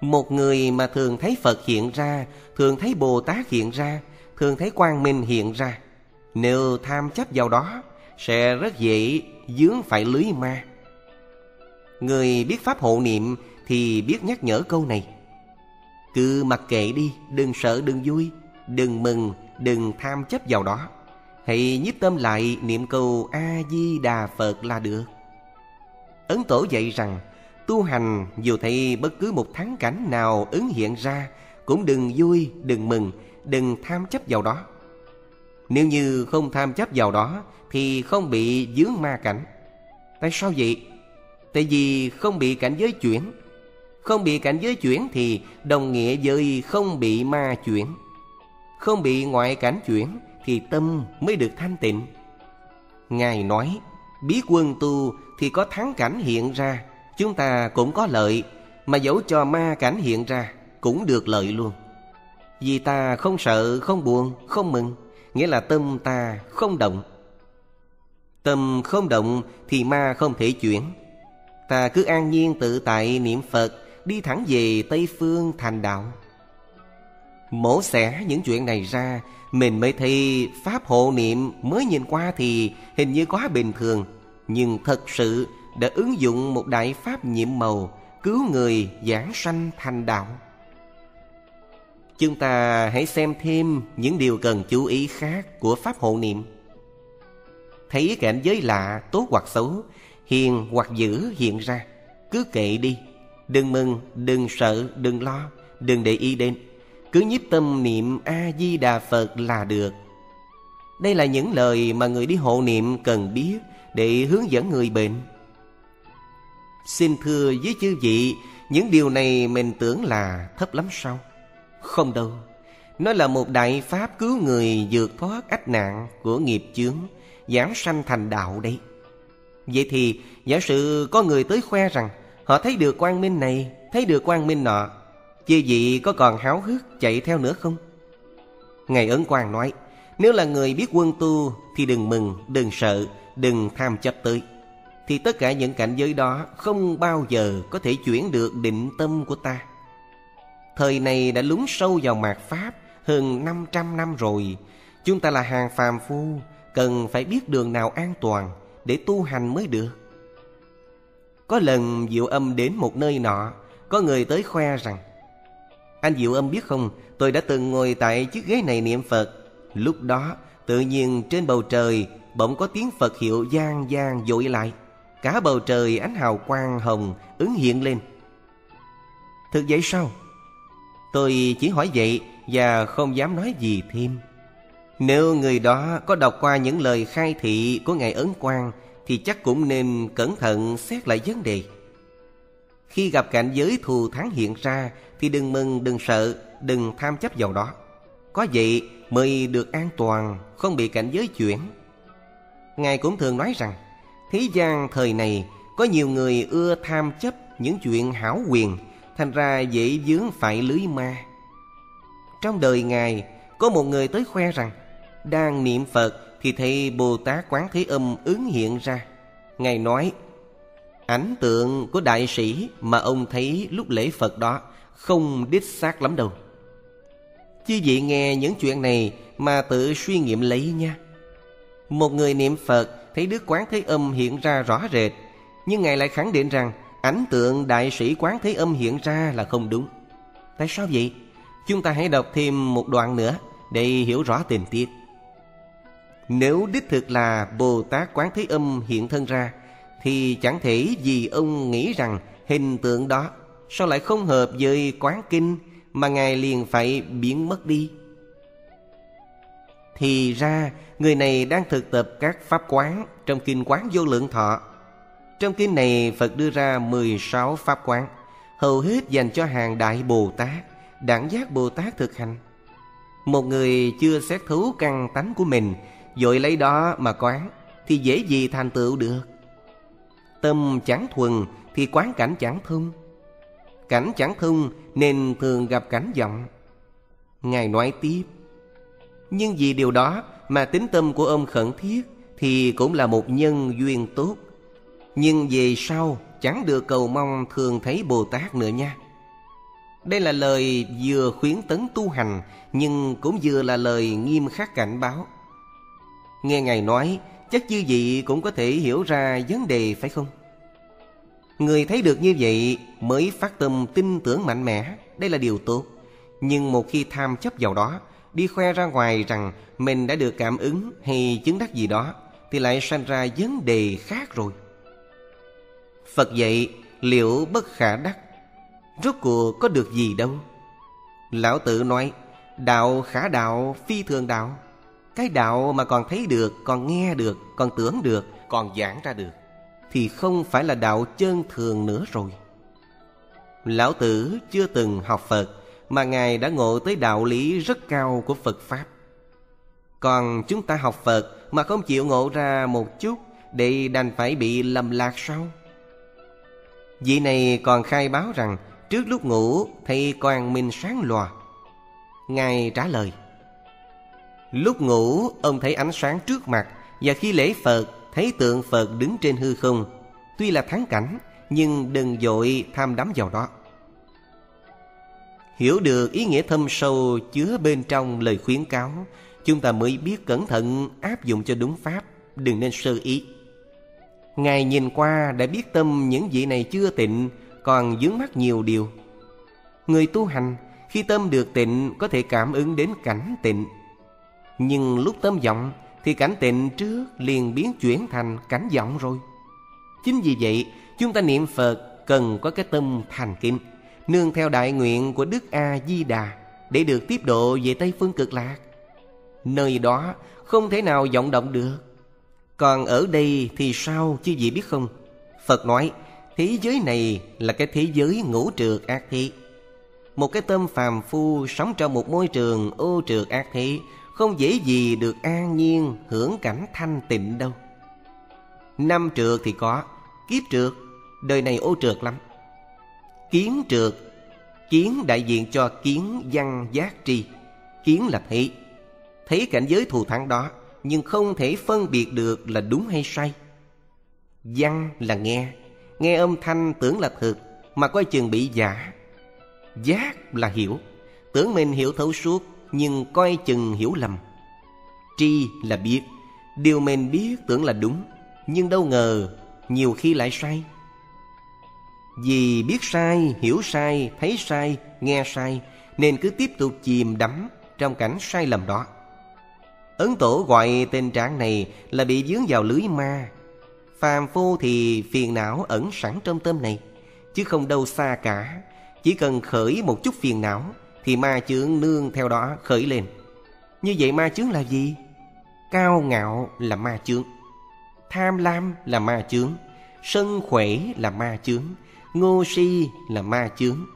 một người mà thường thấy Phật hiện ra, Thường thấy Bồ Tát hiện ra, Thường thấy Quang Minh hiện ra. Nếu tham chấp vào đó, Sẽ rất dễ dướng phải lưới ma. Người biết Pháp hộ niệm thì biết nhắc nhở câu này. Cứ mặc kệ đi, đừng sợ, đừng vui, đừng mừng, đừng tham chấp vào đó. Hãy nhiếp tâm lại niệm câu a di đà phật là được. Ấn tổ dạy rằng tu hành dù thấy bất cứ một thắng cảnh nào ứng hiện ra cũng đừng vui đừng mừng đừng tham chấp vào đó nếu như không tham chấp vào đó thì không bị dướng ma cảnh tại sao vậy tại vì không bị cảnh giới chuyển không bị cảnh giới chuyển thì đồng nghĩa với không bị ma chuyển. Không bị ngoại cảnh chuyển thì tâm mới được thanh tịnh. Ngài nói, bí quân tu thì có thắng cảnh hiện ra, chúng ta cũng có lợi, mà dẫu cho ma cảnh hiện ra cũng được lợi luôn. Vì ta không sợ, không buồn, không mừng, nghĩa là tâm ta không động. Tâm không động thì ma không thể chuyển. Ta cứ an nhiên tự tại niệm Phật đi thẳng về Tây Phương thành đạo. Mổ xẻ những chuyện này ra, mình mới thấy Pháp hộ niệm mới nhìn qua thì hình như quá bình thường, nhưng thật sự đã ứng dụng một đại Pháp nhiệm màu Cứu người giảng sanh thành đạo. Chúng ta hãy xem thêm những điều cần chú ý khác của Pháp hộ niệm. Thấy cảnh giới lạ, tốt hoặc xấu, hiền hoặc dữ hiện ra Cứ kệ đi, đừng mừng, đừng sợ, đừng lo, đừng để ý đến. Cứ nhiếp tâm niệm A-di-đà Phật là được. Đây là những lời mà người đi hộ niệm cần biết Để hướng dẫn người bệnh. Xin thưa với chư vị Những điều này mình tưởng là thấp lắm sao? Không đâu. Nó là một đại pháp cứu người vượt thoát ách nạn của nghiệp chướng Giảng sanh thành đạo đấy Vậy thì giả sử có người tới khoe rằng Họ thấy được quang minh này Thấy được quang minh nọ Chư vị có còn háo hức chạy theo nữa không? Ngài Ấn Quang nói Nếu là người biết quân tu Thì đừng mừng, đừng sợ, đừng tham chấp tới thì tất cả những cảnh giới đó không bao giờ có thể chuyển được định tâm của ta. Thời này đã lún sâu vào mạt Pháp hơn 500 năm rồi. Chúng ta là hàng phàm phu, cần phải biết đường nào an toàn để tu hành mới được. Có lần Diệu Âm đến một nơi nọ, có người tới khoe rằng Anh Diệu Âm biết không, tôi đã từng ngồi tại chiếc ghế này niệm Phật. Lúc đó, tự nhiên trên bầu trời bỗng có tiếng Phật hiệu giang giang dội lại. Cả bầu trời ánh hào quang hồng ứng hiện lên. Thực vậy sao? Tôi chỉ hỏi vậy và không dám nói gì thêm. Nếu người đó có đọc qua những lời khai thị của Ngài Ấn Quang Thì chắc cũng nên cẩn thận xét lại vấn đề. Khi gặp cảnh giới thù thắng hiện ra Thì đừng mừng, đừng sợ, đừng tham chấp vào đó. Có vậy mới được an toàn, không bị cảnh giới chuyển. Ngài cũng thường nói rằng Thế gian thời này, có nhiều người ưa tham chấp những chuyện hảo quyền, Thành ra dễ dướng phải lưới ma. Trong đời Ngài, có một người tới khoe rằng, Đang niệm Phật thì thấy Bồ Tát Quán Thế Âm ứng hiện ra. Ngài nói, Ảnh tượng của đại sĩ mà ông thấy lúc lễ Phật đó Không đích xác lắm đâu. Chư vị nghe những chuyện này mà tự suy nghiệm lấy nha. Một người niệm Phật thấy Đức Quán Thế Âm hiện ra rõ rệt, nhưng Ngài lại khẳng định rằng ảnh tượng đại sĩ Quán Thế Âm hiện ra là không đúng. Tại sao vậy? Chúng ta hãy đọc thêm một đoạn nữa để hiểu rõ tình tiết. Nếu đích thực là Bồ Tát Quán Thế Âm hiện thân ra, thì chẳng thể vì ông nghĩ rằng hình tượng đó sao lại không hợp với quán kinh mà Ngài liền phải biến mất đi. Thì ra người này đang thực tập các pháp quán trong kinh quán vô lượng thọ. Trong kinh này Phật đưa ra 16 pháp quán, hầu hết dành cho hàng đại Bồ Tát, đẳng giác Bồ Tát thực hành. Một người chưa xét thấu căn tánh của mình, dội lấy đó mà quán, thì dễ gì thành tựu được. Tâm chẳng thuần thì quán cảnh chẳng thông. Cảnh chẳng thông nên thường gặp cảnh vọng. Ngài nói tiếp, nhưng vì điều đó mà tính tâm của ông khẩn thiết Thì cũng là một nhân duyên tốt. Nhưng về sau chẳng được cầu mong thường thấy Bồ Tát nữa nha. Đây là lời vừa khuyến tấn tu hành, Nhưng cũng vừa là lời nghiêm khắc cảnh báo. Nghe Ngài nói, Chắc chư vị cũng có thể hiểu ra vấn đề, phải không? Người thấy được như vậy mới phát tâm tin tưởng mạnh mẽ, Đây là điều tốt. Nhưng một khi tham chấp vào đó đi khoe ra ngoài rằng mình đã được cảm ứng hay chứng đắc gì đó, thì lại sanh ra vấn đề khác rồi. Phật dạy, liệu bất khả đắc, Rốt cuộc có được gì đâu? Lão tự nói, Đạo khả đạo, phi thường đạo. Cái đạo mà còn thấy được, Còn nghe được, Còn tưởng được, Còn giảng ra được, Thì không phải là đạo chân thường nữa rồi. Lão tử chưa từng học Phật mà Ngài đã ngộ tới đạo lý rất cao của Phật Pháp. Còn chúng ta học Phật mà không chịu ngộ ra một chút để đành phải bị lầm lạc sau. Vị này còn khai báo rằng trước lúc ngủ thầy quang minh sáng lòa. Ngài trả lời, Lúc ngủ, ông thấy ánh sáng trước mặt Và khi lễ Phật, thấy tượng Phật đứng trên hư không Tuy là thắng cảnh, Nhưng đừng dội tham đắm vào đó Hiểu được ý nghĩa thâm sâu chứa bên trong lời khuyến cáo, Chúng ta mới biết cẩn thận áp dụng cho đúng pháp. Đừng nên sơ ý. Ngài nhìn qua đã biết tâm những vị này chưa tịnh, còn dướng mắt nhiều điều. Người tu hành, khi tâm được tịnh, có thể cảm ứng đến cảnh tịnh. Nhưng lúc tâm vọng, thì cảnh tịnh trước liền biến chuyển thành cảnh vọng rồi. Chính vì vậy, chúng ta niệm Phật cần có cái tâm thành kính. Nương theo đại nguyện của Đức A-di-đà Để được tiếp độ về Tây Phương Cực Lạc. Nơi đó không thể nào vọng động được. Còn ở đây thì sao chứ gì biết không? Phật nói, Thế giới này là cái thế giới ngũ trượt ác thế. Một cái tâm phàm phu sống trong một môi trường ô trượt ác thế Không dễ gì được an nhiên hưởng cảnh thanh tịnh đâu. Năm trượt thì có, Kiếp trượt Đời này ô trượt lắm. Kiến trượt Kiến đại diện cho kiến văn giác tri, Kiến là thấy Thấy cảnh giới thù thắng đó, Nhưng không thể phân biệt được là đúng hay sai. Văn là nghe Nghe âm thanh tưởng là thực, Mà coi chừng bị giả. Giác là hiểu, Tưởng mình hiểu thấu suốt, Nhưng coi chừng hiểu lầm. Tri là biết, Điều mình biết tưởng là đúng, Nhưng đâu ngờ Nhiều khi lại sai. Vì biết sai, hiểu sai, thấy sai, nghe sai Nên cứ tiếp tục chìm đắm Trong cảnh sai lầm đó. Ấn tổ gọi tình trạng này là bị dướng vào lưới ma. Phàm phu thì phiền não ẩn sẵn trong tâm này Chứ không đâu xa cả. Chỉ cần khởi một chút phiền não Thì ma chướng nương theo đó khởi lên. Như vậy ma chướng là gì? Cao ngạo là ma chướng Tham lam là ma chướng Sân khỏe là ma chướng Ngô si là ma chướng.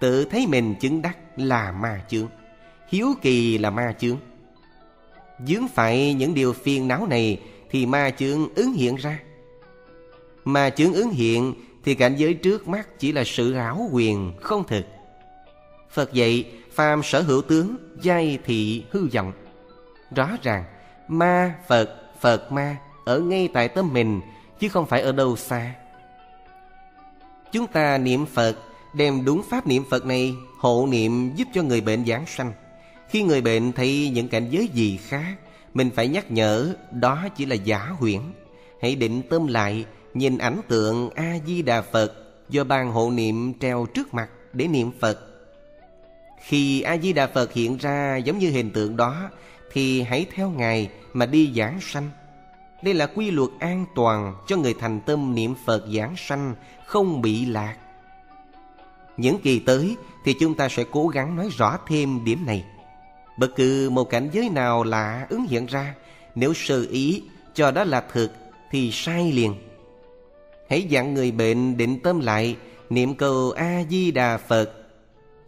Tự thấy mình chứng đắc là ma chướng. Hiếu kỳ là ma chướng. Dướng phải những điều phiền não này Thì ma chướng ứng hiện ra. Ma chướng ứng hiện Thì cảnh giới trước mắt chỉ là sự ảo quyền không thực. Phật dạy, phàm sở hữu tướng, Giai thị, hư vọng. Rõ ràng, Ma, Phật Phật ma Ở ngay tại tâm mình, Chứ không phải ở đâu xa. Chúng ta niệm Phật, Đem đúng pháp niệm Phật này Hộ niệm giúp cho người bệnh giảng sanh. Khi người bệnh thấy những cảnh giới gì khác Mình phải nhắc nhở, đó chỉ là giả huyễn. Hãy định tâm lại, Nhìn ảnh tượng A-di-đà Phật Do ban hộ niệm treo trước mặt để niệm Phật. Khi A-di-đà Phật hiện ra giống như hình tượng đó, Thì hãy theo Ngài mà đi giảng sanh. Đây là quy luật an toàn cho người thành tâm niệm Phật giảng sanh, Không bị lạc. Những kỳ tới thì chúng ta sẽ cố gắng nói rõ thêm điểm này. Bất cứ một cảnh giới nào lạ ứng hiện ra, Nếu sơ ý cho đó là thực Thì sai liền. Hãy dặn người bệnh định tâm lại, Niệm cầu A-di-đà Phật.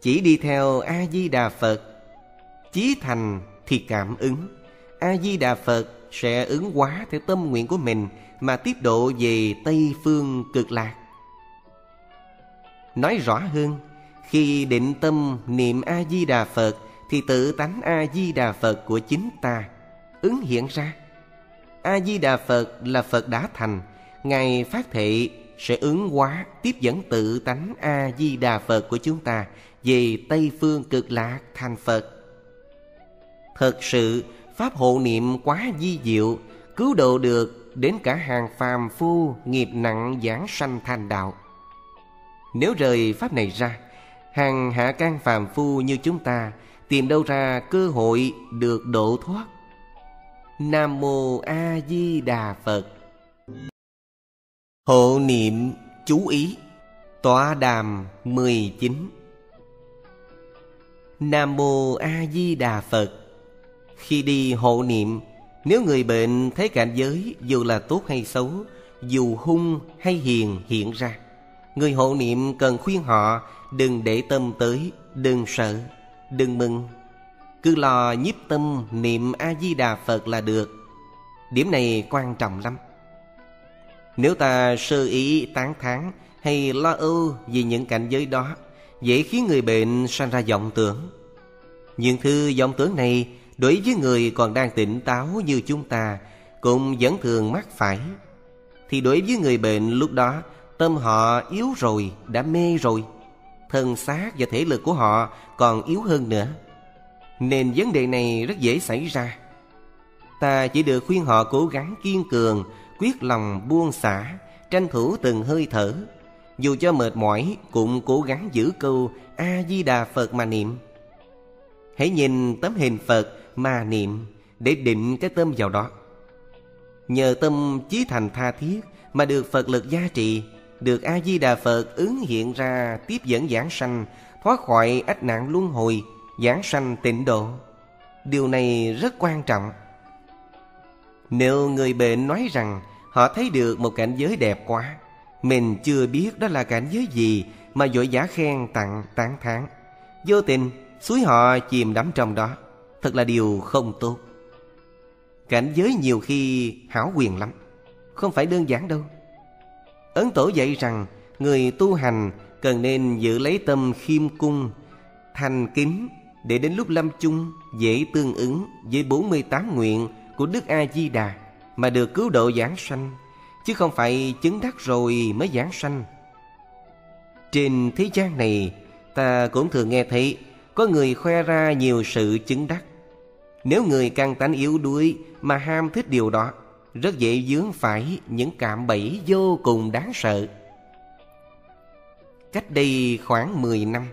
Chỉ đi theo A-di-đà Phật, Chí thành thì cảm ứng. A-di-đà Phật sẽ ứng hóa theo tâm nguyện của mình Mà tiếp độ về Tây Phương cực lạc. Nói rõ hơn, Khi định tâm niệm A-di-đà Phật thì tự tánh a di đà phật của chính ta ứng hiện ra. A di đà phật là phật đã thành, ngài phát thệ sẽ ứng hóa tiếp dẫn tự tánh a di đà phật của chúng ta về tây phương cực lạc thành phật. Thật sự pháp hộ niệm quá di diệu, cứu độ được đến cả hàng phàm phu nghiệp nặng giảng sanh thành đạo. Nếu rời pháp này ra, hàng hạ can phàm phu như chúng ta Tìm đâu ra cơ hội được độ thoát. Nam Mô A Di Đà Phật. Hộ niệm chú ý, Tọa đàm 19 Nam Mô A Di Đà Phật. Khi đi hộ niệm. Nếu người bệnh thấy cảnh giới, Dù là tốt hay xấu, Dù hung hay hiền hiện ra, Người hộ niệm cần khuyên họ Đừng để tâm tới, Đừng sợ, Đừng mừng. Cứ lo nhiếp tâm niệm A-di-đà Phật là được. Điểm này quan trọng lắm. Nếu ta sơ ý tán thán Hay lo âu vì những cảnh giới đó, Dễ khiến người bệnh sanh ra vọng tưởng. Những thứ vọng tưởng này Đối với người còn đang tỉnh táo như chúng ta Cũng vẫn thường mắc phải. Thì đối với người bệnh lúc đó Tâm họ yếu rồi, đã mê rồi. Thân xác và thể lực của họ còn yếu hơn nữa. Nên vấn đề này rất dễ xảy ra. Ta chỉ được khuyên họ cố gắng kiên cường quyết lòng buông xả tranh thủ từng hơi thở. Dù cho mệt mỏi Cũng cố gắng giữ câu A-di-đà Phật mà niệm. Hãy nhìn tấm hình Phật mà niệm Để định cái tâm vào đó. Nhờ tâm chí thành tha thiết Mà được Phật lực gia trì, Được A-di-đà Phật ứng hiện ra Tiếp dẫn giảng sanh, Thoát khỏi ách nạn luân hồi, Giảng sanh tịnh độ. Điều này rất quan trọng. Nếu người bệnh nói rằng Họ thấy được một cảnh giới đẹp quá, Mình chưa biết đó là cảnh giới gì Mà vội giả khen tặng, tán thán. Vô tình, suối họ chìm đắm trong đó. Thật là điều không tốt. Cảnh giới nhiều khi hảo quyền lắm, Không phải đơn giản đâu. Ấn Tổ dạy rằng, Người tu hành cần nên giữ lấy tâm khiêm cung, Thành kính Để đến lúc lâm chung Dễ tương ứng với 48 nguyện Của Đức A-di-đà Mà được cứu độ giảng sanh, Chứ không phải chứng đắc rồi mới giảng sanh. Trên thế gian này, Ta cũng thường nghe thấy Có người khoe ra nhiều sự chứng đắc. Nếu người càng tánh yếu đuối Mà ham thích điều đó, Rất dễ dướng phải những cạm bẫy vô cùng đáng sợ. Cách đây khoảng 10 năm,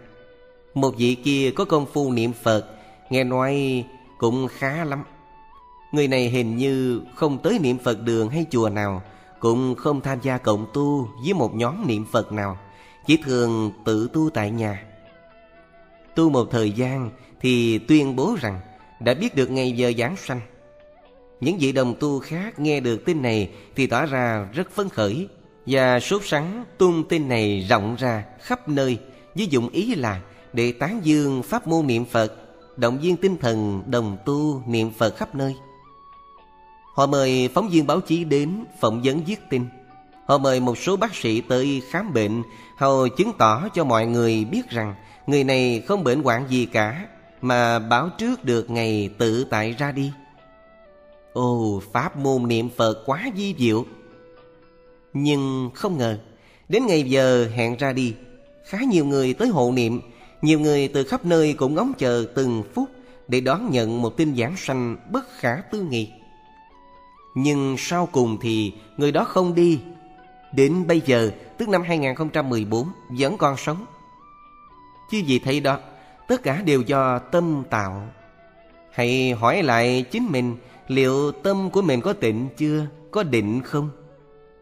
Một vị kia có công phu niệm Phật, Nghe nói cũng khá lắm. Người này hình như không tới niệm Phật đường hay chùa nào, Cũng không tham gia cộng tu với một nhóm niệm Phật nào, Chỉ thường tự tu tại nhà. Tu một thời gian thì tuyên bố rằng đã biết được ngày giờ giảng sanh. Những vị đồng tu khác nghe được tin này Thì tỏ ra rất phấn khởi Và sốt sắng tung tin này rộng ra khắp nơi Với dụng ý là để tán dương pháp môn niệm Phật, Động viên tinh thần đồng tu niệm Phật khắp nơi. Họ mời phóng viên báo chí đến phỏng vấn viết tin. Họ mời một số bác sĩ tới khám bệnh Hầu chứng tỏ cho mọi người biết rằng Người này không bệnh hoạn gì cả. Mà báo trước được ngày tự tại ra đi. Ồ, pháp môn niệm Phật quá di diệu. Nhưng không ngờ Đến ngày giờ hẹn ra đi Khá nhiều người tới hộ niệm Nhiều người từ khắp nơi cũng ngóng chờ từng phút Để đón nhận một tin giảng sanh bất khả tư nghị. Nhưng sau cùng thì người đó không đi. Đến bây giờ tức năm 2014 vẫn còn sống. Chứ gì thấy đó Tất cả đều do tâm tạo. Hãy hỏi lại chính mình, Liệu tâm của mình có tịnh chưa, Có định không?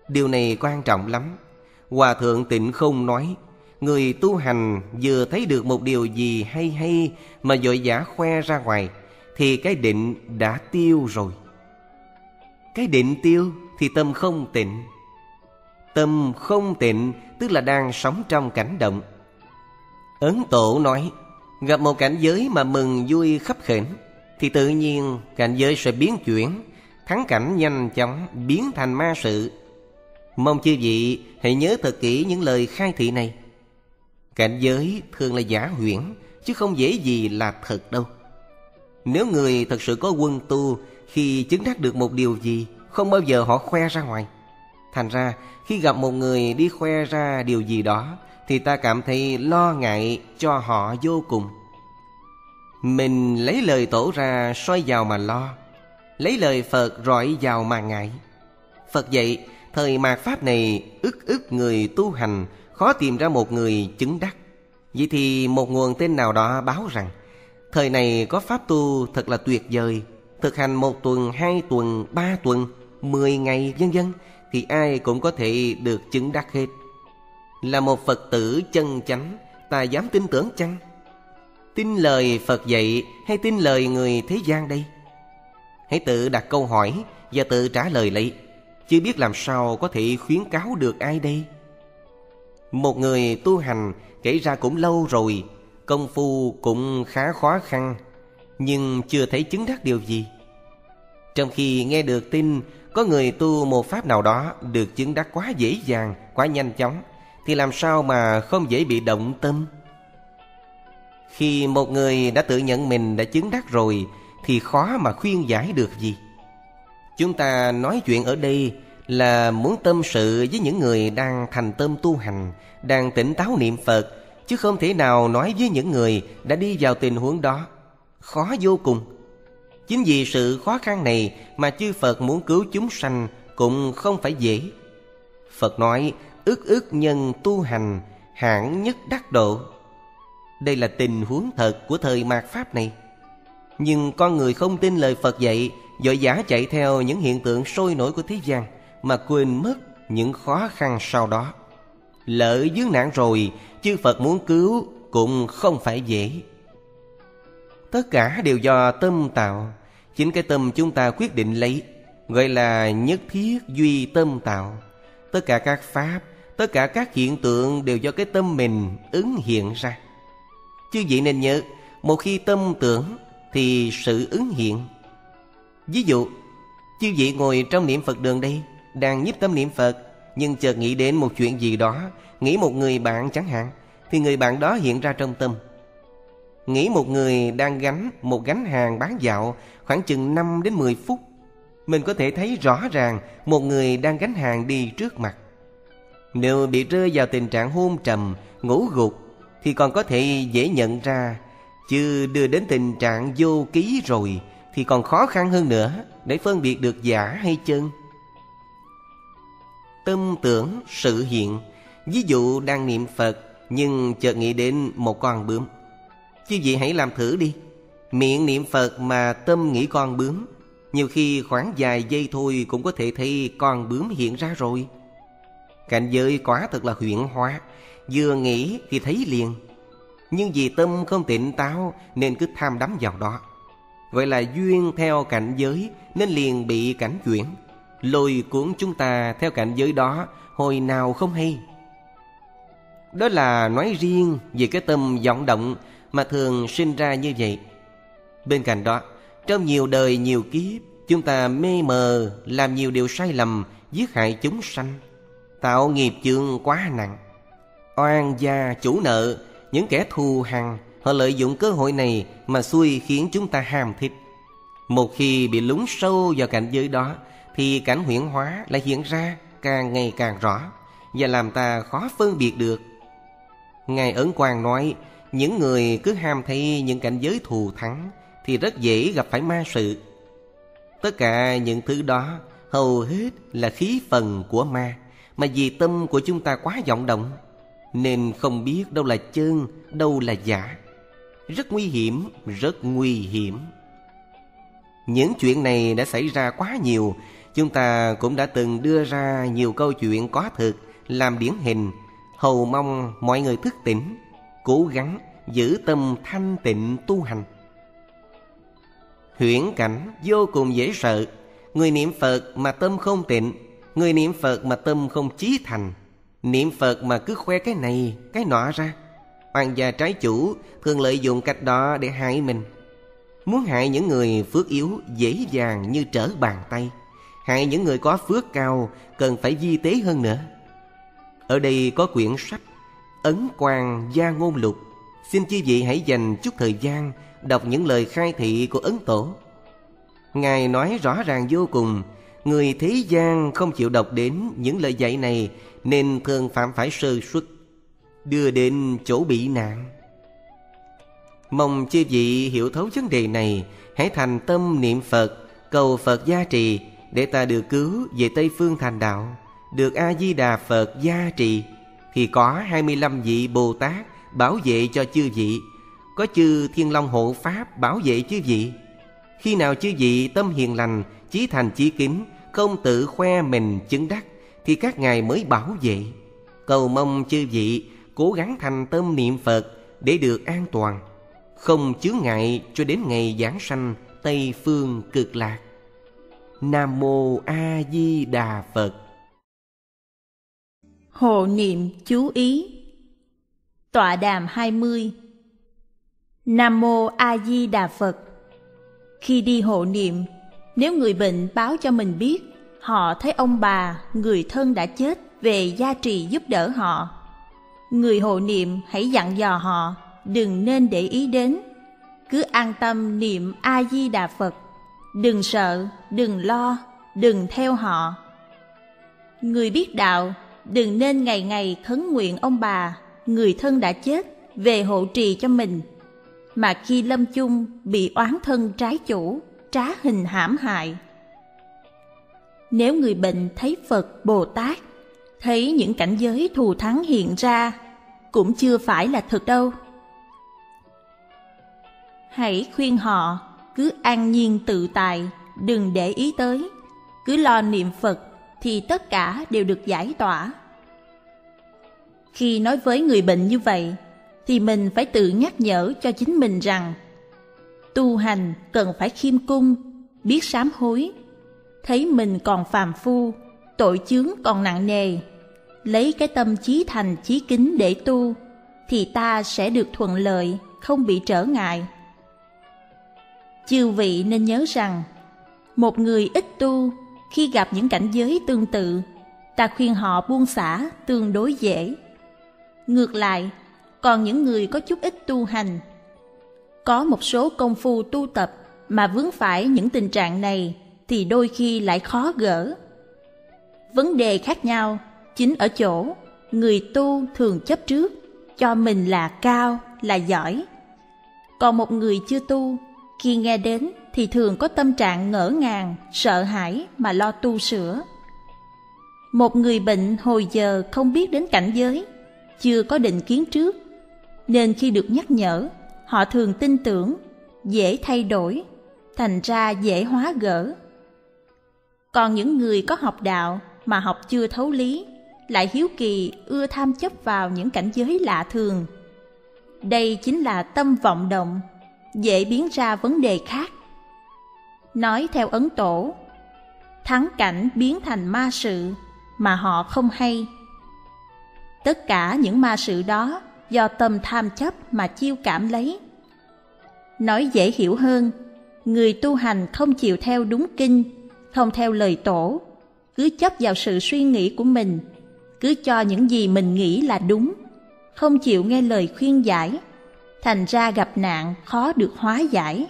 Điều này quan trọng lắm. Hòa thượng tịnh không nói, Người tu hành vừa thấy được một điều gì hay hay Mà vội vã khoe ra ngoài, Thì cái định đã tiêu rồi. Cái định tiêu thì tâm không tịnh. Tâm không tịnh tức là đang sống trong cảnh động. Ấn Tổ nói Gặp một cảnh giới mà mừng vui khắp khển Thì tự nhiên cảnh giới sẽ biến chuyển, Thắng cảnh nhanh chóng biến thành ma sự. Mong chư vị hãy nhớ thật kỹ những lời khai thị này. Cảnh giới thường là giả huyễn, Chứ không dễ gì là thật đâu. Nếu người thật sự có quân tu Khi chứng đắc được một điều gì, Không bao giờ họ khoe ra ngoài. Thành ra, khi gặp một người đi khoe ra điều gì đó thì ta cảm thấy lo ngại cho họ vô cùng. Mình lấy lời tổ ra soi vào mà lo Lấy lời Phật rọi vào mà ngại. Phật dạy Thời mạt Pháp này ức ức người tu hành Khó tìm ra một người chứng đắc. Vậy thì một nguồn tên nào đó báo rằng Thời này có Pháp tu thật là tuyệt vời Thực hành một tuần, hai tuần, ba tuần, mười ngày vân vân Thì ai cũng có thể được chứng đắc hết. Là một Phật tử chân chánh, Ta dám tin tưởng chăng? Tin lời Phật dạy hay tin lời người thế gian đây? Hãy tự đặt câu hỏi và tự trả lời lấy Chứ biết làm sao có thể khuyến cáo được ai đây Một người tu hành kể ra cũng lâu rồi, Công phu cũng khá khó khăn, Nhưng chưa thấy chứng đắc điều gì Trong khi nghe được tin, Có người tu một pháp nào đó, Được chứng đắc quá dễ dàng, Quá nhanh chóng thì làm sao mà không dễ bị động tâm Khi một người đã tự nhận mình đã chứng đắc rồi Thì khó mà khuyên giải được gì Chúng ta nói chuyện ở đây là muốn tâm sự với những người đang thành tâm tu hành, đang tỉnh táo niệm Phật, chứ không thể nào nói với những người đã đi vào tình huống đó. Khó vô cùng. Chính vì sự khó khăn này mà chư Phật muốn cứu chúng sanh cũng không phải dễ. Phật nói ức ức nhân tu hành hạng nhất đắc độ. Đây là tình huống thật của thời mạt pháp này. Nhưng con người không tin lời phật dạy, vội giả chạy theo những hiện tượng sôi nổi của thế gian mà quên mất những khó khăn sau đó. Lỡ dướng nạn rồi, chư phật muốn cứu cũng không phải dễ. Tất cả đều do tâm tạo. Chính cái tâm chúng ta quyết định lấy, gọi là nhất thiết duy tâm tạo. Tất cả các pháp tất cả các hiện tượng đều do cái tâm mình ứng hiện ra. Chứ vậy nên nhớ, một khi tâm tưởng thì sự ứng hiện. Ví dụ, chư vị ngồi trong niệm phật đường đây, đang nhiếp tâm niệm phật, nhưng chợt nghĩ đến một chuyện gì đó, nghĩ một người bạn chẳng hạn, thì người bạn đó hiện ra trong tâm. Nghĩ một người đang gánh một gánh hàng bán dạo khoảng chừng 5 đến 10 phút, mình có thể thấy rõ ràng một người đang gánh hàng đi trước mặt nếu bị rơi vào tình trạng hôn trầm, ngủ gục, thì còn có thể dễ nhận ra. Chứ đưa đến tình trạng vô ký rồi, thì còn khó khăn hơn nữa, để phân biệt được giả hay chân. Tâm tưởng, sự hiện. Ví dụ đang niệm phật, nhưng chợt nghĩ đến một con bướm. Chứ vậy hãy làm thử đi. Miệng niệm phật mà tâm nghĩ con bướm, nhiều khi khoảng vài giây thôi cũng có thể thấy con bướm hiện ra rồi cảnh giới quá thật là huyện hóa. Vừa nghĩ thì thấy liền. Nhưng vì tâm không tỉnh táo nên cứ tham đắm vào đó. Gọi là duyên theo cảnh giới nên liền bị cảnh chuyển. Lôi cuốn chúng ta theo cảnh giới đó, hồi nào không hay. Đó là nói riêng về cái tâm vọng động mà thường sinh ra như vậy. Bên cạnh đó, trong nhiều đời nhiều kiếp, chúng ta mê mờ, làm nhiều điều sai lầm, giết hại chúng sanh tạo nghiệp chương quá nặng. Oan gia chủ nợ, những kẻ thù hằn, họ lợi dụng cơ hội này mà xui khiến chúng ta ham thích. Một khi bị lún sâu vào cảnh giới đó, thì cảnh huyễn hóa lại hiện ra càng ngày càng rõ và làm ta khó phân biệt được. Ngài ấn quang nói, những người cứ ham thấy những cảnh giới thù thắng thì rất dễ gặp phải ma sự. Tất cả những thứ đó hầu hết là khí phần của ma mà vì tâm của chúng ta quá vọng động, nên không biết đâu là chân, đâu là giả. Rất nguy hiểm, rất nguy hiểm. Những chuyện này đã xảy ra quá nhiều. Chúng ta cũng đã từng đưa ra nhiều câu chuyện có thực, làm điển hình. Hầu mong mọi người thức tỉnh, cố gắng giữ tâm thanh tịnh tu hành. Huyễn cảnh vô cùng dễ sợ. Người niệm phật mà tâm không tịnh người niệm phật mà tâm không chí thành. Niệm Phật mà cứ khoe cái này, Cái nọ ra. Oan gia trái chủ thường lợi dụng cách đó để hại mình. Muốn hại những người phước yếu dễ dàng như trở bàn tay. Hại những người có phước cao cần phải di tế hơn nữa. Ở đây có quyển sách Ấn Quang Gia Ngôn Lục. Xin chư vị hãy dành chút thời gian Đọc những lời khai thị của Ấn Tổ. Ngài nói rõ ràng vô cùng Người thế gian không chịu đọc đến những lời dạy này, nên thường phạm phải sơ suất, đưa đến chỗ bị nạn. Mong chư vị hiểu thấu vấn đề này, hãy thành tâm niệm phật, cầu phật gia trì, để ta được cứu về tây phương thành đạo, được a di đà phật gia trì. Thì có 25 vị bồ tát bảo vệ cho chư vị, có chư thiên long hộ pháp bảo vệ chư vị. Khi nào chư vị tâm hiền lành, chí thành chí kính không tự khoe mình chứng đắc thì các ngài mới bảo vệ. Cầu mong chư vị cố gắng thành tâm niệm phật để được an toàn không chướng ngại cho đến ngày giáng sanh tây phương cực lạc. Nam mô a di đà phật. Hộ niệm chú ý. Tọa đàm 20 Nam Mô A Di Đà Phật. Khi đi hộ niệm, nếu người bệnh báo cho mình biết họ thấy ông bà, người thân đã chết về gia trì giúp đỡ họ. Người hộ niệm hãy dặn dò họ, đừng nên để ý đến. Cứ an tâm niệm A-di-đà Phật. Đừng sợ, đừng lo, đừng theo họ. Người biết đạo, đừng nên ngày ngày khấn nguyện ông bà, người thân đã chết, về hộ trì cho mình. Mà khi lâm chung bị oán thân trái chủ, trá hình hãm hại, nếu người bệnh thấy Phật, Bồ Tát, thấy những cảnh giới thù thắng hiện ra cũng chưa phải là thật đâu. Hãy khuyên họ cứ an nhiên tự tại đừng để ý tới. Cứ lo niệm phật thì tất cả đều được giải tỏa. Khi nói với người bệnh như vậy thì mình phải tự nhắc nhở cho chính mình rằng tu hành cần phải khiêm cung, biết sám hối. Thấy mình còn phàm phu, tội chướng còn nặng nề, lấy cái tâm chí thành chí kính để tu, thì ta sẽ được thuận lợi, không bị trở ngại. Chư vị nên nhớ rằng, một người ít tu, khi gặp những cảnh giới tương tự, ta khuyên họ buông xả tương đối dễ. Ngược lại, còn những người có chút ít tu hành có một số công phu tu tập mà vướng phải những tình trạng này thì đôi khi lại khó gỡ. Vấn đề khác nhau chính ở chỗ người tu thường chấp trước cho mình là cao, là giỏi. Còn một người chưa tu, khi nghe đến thì thường có tâm trạng ngỡ ngàng, sợ hãi mà lo tu sửa. Một người bệnh hồi giờ không biết đến cảnh giới, chưa có định kiến trước, nên khi được nhắc nhở họ thường tin tưởng, dễ thay đổi, thành ra dễ hóa gỡ. Còn những người có học đạo mà học chưa thấu lý, lại hiếu kỳ ưa tham chấp vào những cảnh giới lạ thường. Đây chính là tâm vọng động, dễ biến ra vấn đề khác. Nói theo ấn tổ, thắng cảnh biến thành ma sự mà họ không hay. Tất cả những ma sự đó do tâm tham chấp mà chiêu cảm lấy nói dễ hiểu hơn, người tu hành không chịu theo đúng kinh, không theo lời tổ, cứ chấp vào sự suy nghĩ của mình, cứ cho những gì mình nghĩ là đúng, không chịu nghe lời khuyên giải, thành ra gặp nạn khó được hóa giải.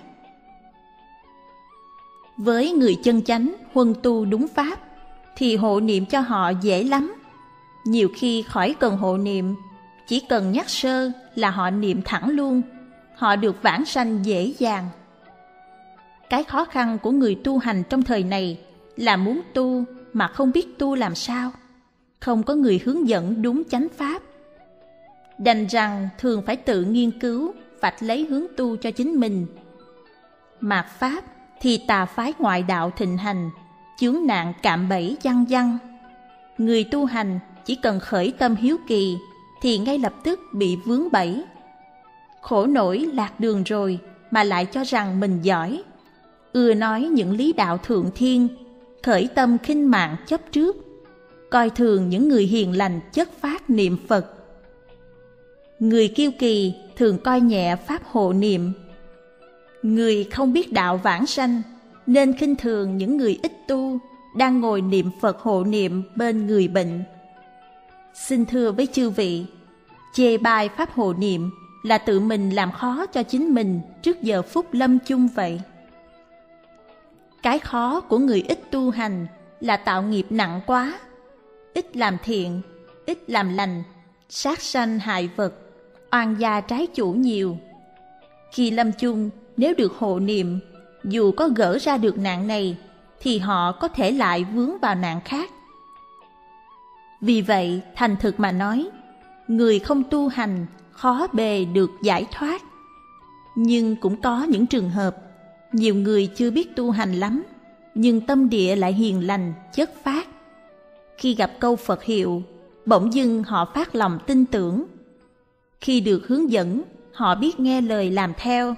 Với người chân chánh, huân tu đúng pháp, thì hộ niệm cho họ dễ lắm. Nhiều khi khỏi cần hộ niệm, chỉ cần nhắc sơ là họ niệm thẳng luôn họ được vãng sanh dễ dàng. Cái khó khăn của người tu hành trong thời này là muốn tu mà không biết tu làm sao, không có người hướng dẫn đúng chánh pháp. Đành rằng thường phải tự nghiên cứu, vạch lấy hướng tu cho chính mình. Mạt pháp thì tà phái ngoại đạo thịnh hành, chướng nạn cạm bẫy văng văng. người tu hành chỉ cần khởi tâm hiếu kỳ thì ngay lập tức bị vướng bẫy khổ nổi lạc đường rồi, mà lại cho rằng mình giỏi. Ưa nói những lý đạo thượng thiên, khởi tâm khinh mạng chấp trước, coi thường những người hiền lành chất phát niệm phật. Người kiêu kỳ thường coi nhẹ pháp hộ niệm. Người không biết đạo vãng sanh, nên khinh thường những người ít tu đang ngồi niệm phật hộ niệm bên người bệnh. Xin thưa với chư vị, chê bai pháp hộ niệm là tự mình làm khó cho chính mình trước giờ phút lâm chung vậy. Cái khó của người ít tu hành là tạo nghiệp nặng quá, ít làm thiện, ít làm lành, sát sanh hại vật, oan gia trái chủ nhiều. Khi lâm chung, nếu được hộ niệm, dù có gỡ ra được nạn này, thì họ có thể lại vướng vào nạn khác. Vì vậy, thành thực mà nói, người không tu hành khó bề được giải thoát. Nhưng cũng có những trường hợp, nhiều người chưa biết tu hành lắm, nhưng tâm địa lại hiền lành, chất phát. Khi gặp câu phật hiệu, bỗng dưng họ phát lòng tin tưởng. Khi được hướng dẫn, họ biết nghe lời làm theo,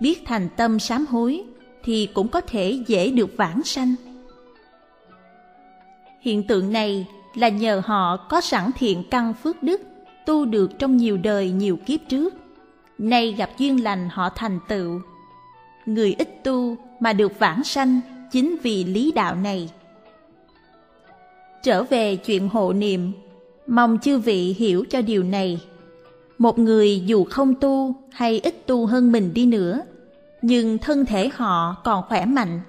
biết thành tâm sám hối thì cũng có thể dễ được vãng sanh. Hiện tượng này là nhờ họ có sẵn thiện căn phước đức tu được trong nhiều đời nhiều kiếp trước. Nay gặp duyên lành họ thành tựu. Người ít tu mà được vãng sanh chính vì lý đạo này. Trở về chuyện hộ niệm, mong chư vị hiểu cho điều này. Một người dù không tu hay ít tu hơn mình đi nữa, nhưng thân thể họ còn khỏe mạnh,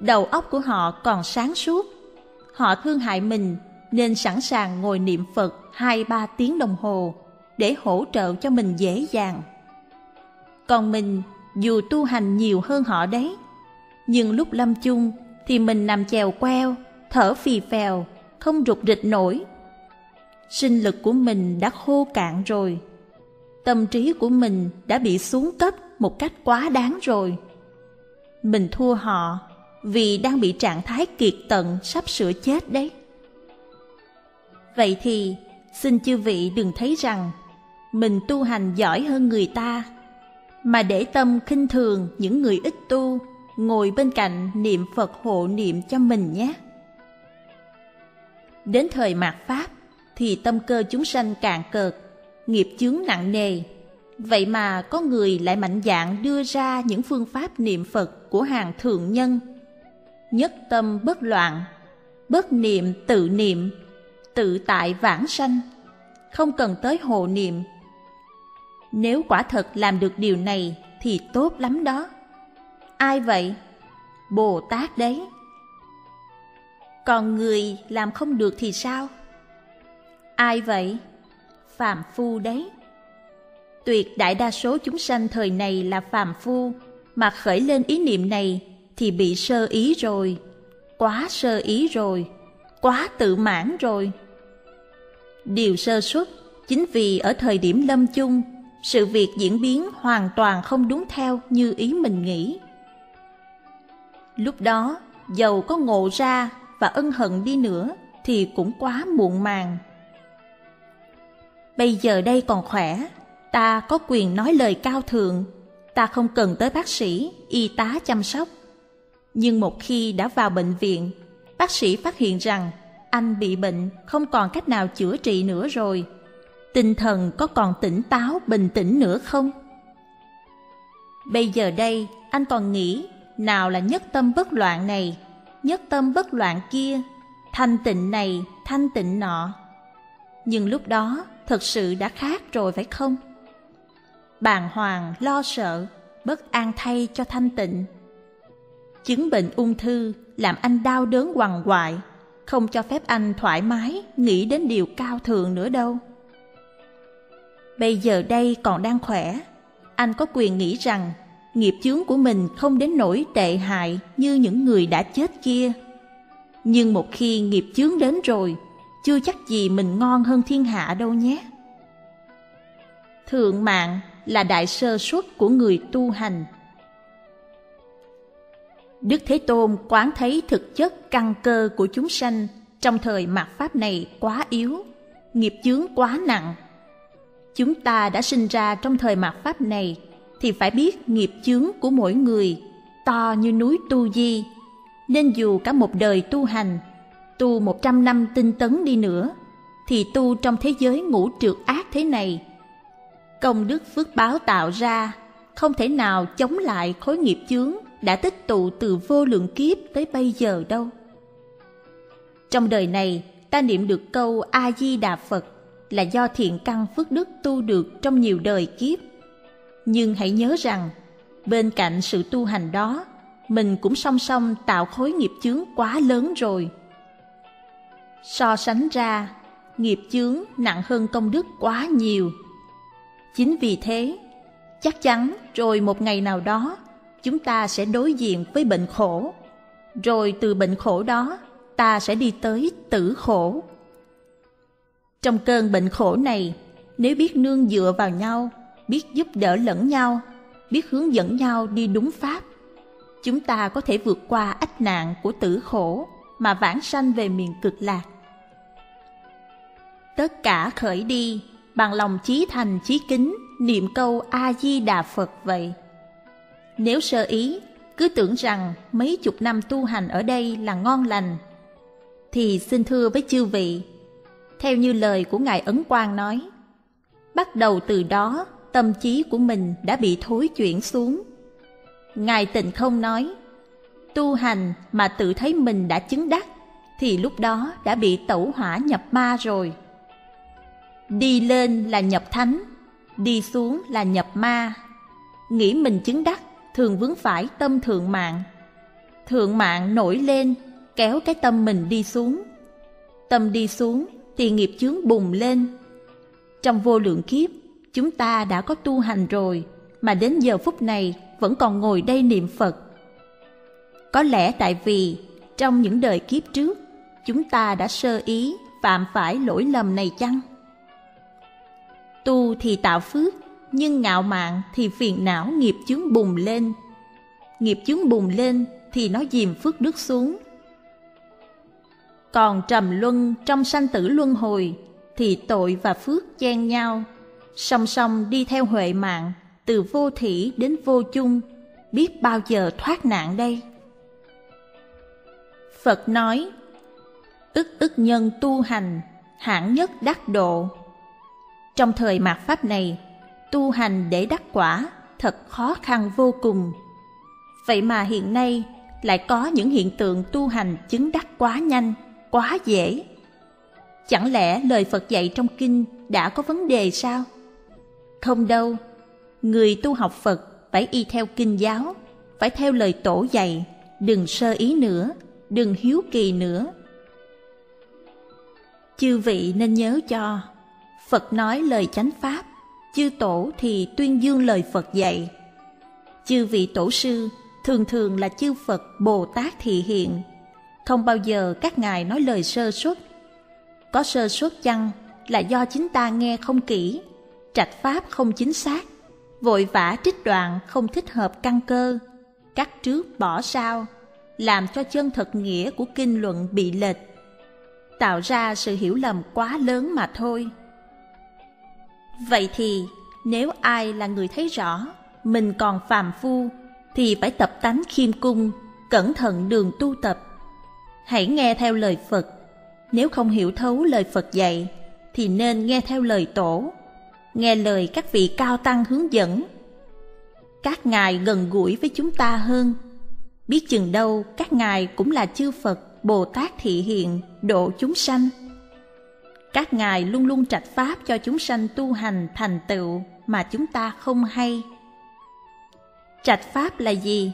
đầu óc của họ còn sáng suốt. Họ thương hại mình nên sẵn sàng ngồi niệm phật hai ba tiếng đồng hồ để hỗ trợ cho mình dễ dàng còn mình, dù tu hành nhiều hơn họ đấy, nhưng lúc lâm chung thì mình nằm chèo queo, thở phì phèo, không rụt rịch nổi sinh lực của mình đã khô cạn rồi. Tâm trí của mình đã bị xuống cấp một cách quá đáng rồi. Mình thua họ vì đang bị trạng thái kiệt tận sắp sửa chết đấy. Vậy thì xin chư vị đừng thấy rằng mình tu hành giỏi hơn người ta, mà để tâm khinh thường những người ít tu ngồi bên cạnh niệm Phật hộ niệm cho mình nhé. Đến thời mạt Pháp thì tâm cơ chúng sanh cạn cợt, nghiệp chướng nặng nề. Vậy mà có người lại mạnh dạn đưa ra những phương pháp niệm Phật của hàng thượng nhân. Nhất tâm bất loạn, bất niệm tự niệm, tự tại vãng sanh, không cần tới hộ niệm. Nếu quả thật làm được điều này thì tốt lắm đó. Ai vậy? Bồ Tát đấy. Còn người làm không được thì sao? Ai vậy? Phạm phu đấy. Tuyệt đại đa số chúng sanh thời này là phàm phu, mà khởi lên ý niệm này thì bị sơ ý rồi, quá sơ ý rồi, quá tự mãn rồi. Điều sơ xuất chính vì ở thời điểm lâm chung, sự việc diễn biến hoàn toàn không đúng theo như ý mình nghĩ. Lúc đó, dầu có ngộ ra và ân hận đi nữa thì cũng quá muộn màng. Bây giờ đây còn khỏe, ta có quyền nói lời cao thượng, ta không cần tới bác sĩ, y tá chăm sóc. Nhưng một khi đã vào bệnh viện, bác sĩ phát hiện rằng anh bị bệnh không còn cách nào chữa trị nữa rồi. Tinh thần có còn tỉnh táo, bình tĩnh nữa không? Bây giờ đây, anh còn nghĩ nào là nhất tâm bất loạn này, nhất tâm bất loạn kia, thanh tịnh này, thanh tịnh nọ. Nhưng lúc đó thật sự đã khác rồi phải không? Bàng hoàng, lo sợ, bất an thay cho thanh tịnh. Chứng bệnh ung thư làm anh đau đớn quằn quại, không cho phép anh thoải mái nghĩ đến điều cao thượng nữa đâu. Bây giờ đây còn đang khỏe, anh có quyền nghĩ rằng nghiệp chướng của mình không đến nỗi tệ hại như những người đã chết kia. Nhưng một khi nghiệp chướng đến rồi, chưa chắc gì mình ngon hơn thiên hạ đâu nhé. Thượng mạng là đại sơ suất của người tu hành. Đức Thế Tôn quán thấy thực chất căn cơ của chúng sanh trong thời mạt Pháp này quá yếu, nghiệp chướng quá nặng. Chúng ta đã sinh ra trong thời mạt Pháp này thì phải biết nghiệp chướng của mỗi người to như núi Tu Di, nên dù cả một đời tu hành, tu một trăm năm tinh tấn đi nữa, thì tu trong thế giới ngũ trượt ác thế này. Công đức phước báo tạo ra không thể nào chống lại khối nghiệp chướng đã tích tụ từ vô lượng kiếp tới bây giờ đâu. Trong đời này, ta niệm được câu A-di-đà Phật là do thiện căn phước đức tu được trong nhiều đời kiếp nhưng hãy nhớ rằng, bên cạnh sự tu hành đó, mình cũng song song tạo khối nghiệp chướng quá lớn rồi. So sánh ra, nghiệp chướng nặng hơn công đức quá nhiều. Chính vì thế, chắc chắn rồi một ngày nào đó, chúng ta sẽ đối diện với bệnh khổ. Rồi từ bệnh khổ đó, ta sẽ đi tới tử khổ. Trong cơn bệnh khổ này, nếu biết nương dựa vào nhau biết giúp đỡ lẫn nhau, biết hướng dẫn nhau đi đúng pháp. Chúng ta có thể vượt qua ách nạn của tử khổ mà vãng sanh về miền cực lạc. Tất cả khởi đi bằng lòng chí thành chí kính niệm câu A-di-đà Phật vậy. Nếu sơ ý, cứ tưởng rằng mấy chục năm tu hành ở đây là ngon lành, thì xin thưa với chư vị, theo như lời của Ngài Ấn Quang nói, bắt đầu từ đó tâm trí của mình đã bị thối chuyển xuống. Ngài tịnh không nói, tu hành mà tự thấy mình đã chứng đắc, thì lúc đó đã bị tẩu hỏa nhập ma rồi. Đi lên là nhập thánh, đi xuống là nhập ma. Nghĩ mình chứng đắc thường vướng phải tâm thượng mạng. Thượng mạng nổi lên, kéo cái tâm mình đi xuống. Tâm đi xuống thì nghiệp chướng bùng lên. Trong vô lượng kiếp, chúng ta đã có tu hành rồi mà đến giờ phút này vẫn còn ngồi đây niệm Phật. Có lẽ tại vì trong những đời kiếp trước chúng ta đã sơ ý phạm phải lỗi lầm này chăng? Tu thì tạo phước, nhưng ngạo mạn thì phiền não nghiệp chướng bùng lên. Nghiệp chướng bùng lên thì nó dìm phước đức xuống. Còn trầm luân trong sanh tử luân hồi thì tội và phước chen nhau, song song đi theo huệ mạng từ vô thủy đến vô chung, biết bao giờ thoát nạn đây. Phật nói, ức ức nhân tu hành, hạng nhất đắc độ. Trong thời mạt Pháp này, tu hành để đắc quả thật khó khăn vô cùng. Vậy mà hiện nay lại có những hiện tượng tu hành chứng đắc quá nhanh, quá dễ. Chẳng lẽ lời Phật dạy trong kinh đã có vấn đề sao? Không đâu, người tu học Phật phải y theo kinh giáo, phải theo lời tổ dạy, đừng sơ ý nữa, đừng hiếu kỳ nữa. Chư vị nên nhớ cho, Phật nói lời chánh pháp, chư tổ thì tuyên dương lời Phật dạy. Chư vị tổ sư thường thường là chư Phật Bồ Tát thị hiện, không bao giờ các ngài nói lời sơ suất. Có sơ suất chăng là do chính ta nghe không kỹ, trạch pháp không chính xác, vội vã trích đoạn không thích hợp căn cơ, cắt trước bỏ sau, làm cho chân thật nghĩa của kinh luận bị lệch, tạo ra sự hiểu lầm quá lớn mà thôi. Vậy thì nếu ai là người thấy rõ mình còn phàm phu thì phải tập tánh khiêm cung, cẩn thận đường tu tập. Hãy nghe theo lời Phật. Nếu không hiểu thấu lời Phật dạy thì nên nghe theo lời tổ, nghe lời các vị cao tăng hướng dẫn. Các ngài gần gũi với chúng ta hơn. Biết chừng đâu các ngài cũng là chư Phật, Bồ Tát thị hiện, độ chúng sanh. Các ngài luôn luôn trạch pháp cho chúng sanh tu hành thành tựu mà chúng ta không hay. Trạch pháp là gì?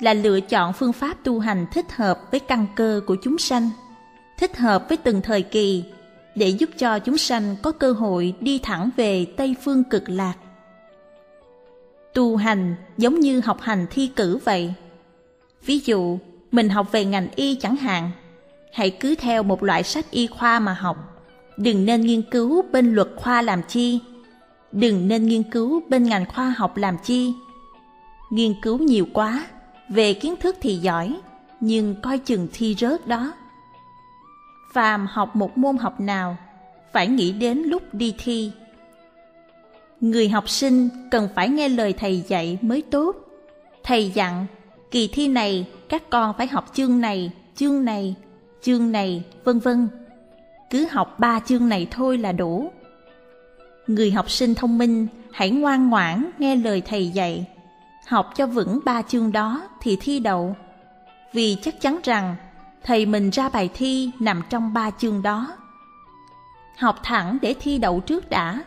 Là lựa chọn phương pháp tu hành thích hợp với căn cơ của chúng sanh, thích hợp với từng thời kỳ, để giúp cho chúng sanh có cơ hội đi thẳng về Tây Phương cực lạc. Tu hành giống như học hành thi cử vậy. Ví dụ, mình học về ngành y chẳng hạn, hãy cứ theo một loại sách y khoa mà học, đừng nên nghiên cứu bên luật khoa làm chi, đừng nên nghiên cứu bên ngành khoa học làm chi, nghiên cứu nhiều quá, về kiến thức thì giỏi, nhưng coi chừng thi rớt đó. Phàm học một môn học nào, phải nghĩ đến lúc đi thi. Người học sinh cần phải nghe lời thầy dạy mới tốt. Thầy dặn, kỳ thi này các con phải học chương này, chương này, chương này, vân vân. Cứ học ba chương này thôi là đủ. Người học sinh thông minh hãy ngoan ngoãn nghe lời thầy dạy học cho vững ba chương đó thì thi đậu. Vì chắc chắn rằng thầy mình ra bài thi nằm trong ba chương đó. Học thẳng để thi đậu trước đã,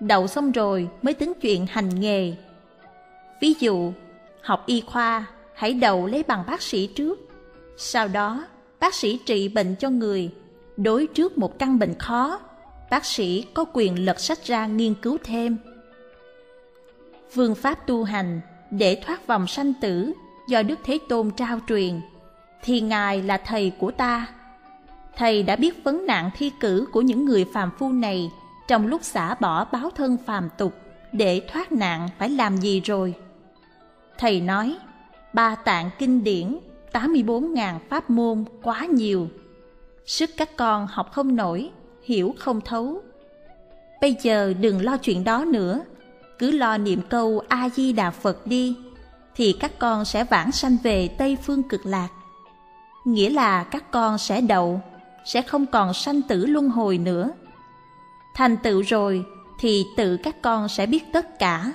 đậu xong rồi mới tính chuyện hành nghề. Ví dụ, học y khoa, hãy đậu lấy bằng bác sĩ trước. Sau đó, bác sĩ trị bệnh cho người, đối trước một căn bệnh khó, bác sĩ có quyền lật sách ra nghiên cứu thêm. Phương pháp tu hành để thoát vòng sanh tử do Đức Thế Tôn trao truyền, thì Ngài là Thầy của ta. Thầy đã biết vấn nạn thi cử của những người phàm phu này trong lúc xả bỏ báo thân phàm tục để thoát nạn phải làm gì rồi. Thầy nói, ba tạng kinh điển, 84.000 pháp môn quá nhiều. Sức các con học không nổi, hiểu không thấu. Bây giờ đừng lo chuyện đó nữa, cứ lo niệm câu a di đà phật đi thì các con sẽ vãng sanh về tây phương cực lạc. Nghĩa là các con sẽ đậu sẽ không còn sanh tử luân hồi nữa. Thành tựu rồi thì tự các con sẽ biết tất cả.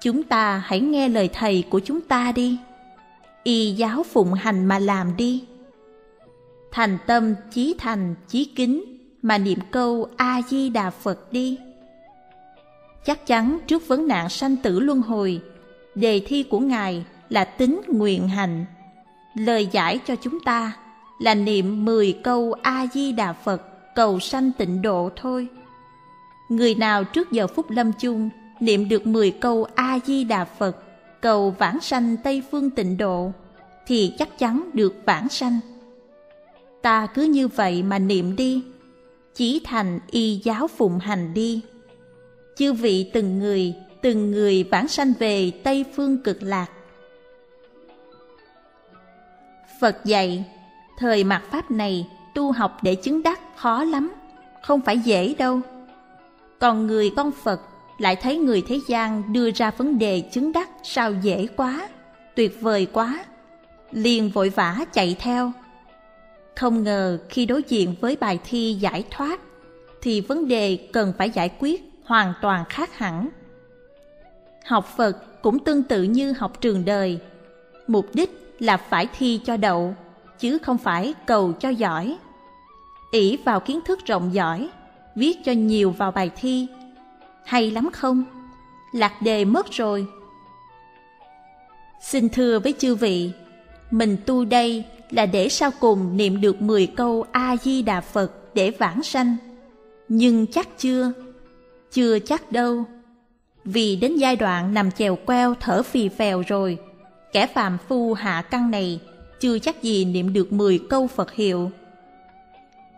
Chúng ta hãy nghe lời thầy của chúng ta đi. Y giáo phụng hành mà làm đi thành tâm chí thành chí kính mà niệm câu a di đà phật đi Chắc chắn trước vấn nạn sanh tử luân hồi, đề thi của Ngài là tính nguyện hành. Lời giải cho chúng ta là niệm 10 câu A-di-đà Phật cầu sanh tịnh độ thôi. Người nào trước giờ phút lâm chung niệm được 10 câu A-di-đà Phật cầu vãng sanh Tây Phương tịnh độ thì chắc chắn được vãng sanh. Ta cứ như vậy mà niệm đi, chỉ thành y giáo phụng hành đi. Chư vị từng người, từng người vãng sanh về Tây Phương cực lạc. Phật dạy, thời mạt Pháp này tu học để chứng đắc khó lắm, không phải dễ đâu. Còn người con Phật lại thấy người thế gian đưa ra vấn đề chứng đắc sao dễ quá, tuyệt vời quá, liền vội vã chạy theo. Không ngờ khi đối diện với bài thi giải thoát, thì vấn đề cần phải giải quyết hoàn toàn khác hẳn. Học Phật cũng tương tự như học trường đời, mục đích là phải thi cho đậu, chứ không phải cầu cho giỏi. ỷ vào kiến thức rộng giỏi, viết cho nhiều vào bài thi. Hay lắm không? Lạc đề mất rồi. Xin thưa với chư vị, mình tu đây là để sau cùng niệm được 10 câu A-di-đà Phật để vãng sanh. Nhưng chắc chưa? Chưa chắc đâu. Vì đến giai đoạn nằm chèo queo thở phì phèo rồi, kẻ phàm phu hạ căn này chưa chắc gì niệm được 10 câu Phật hiệu.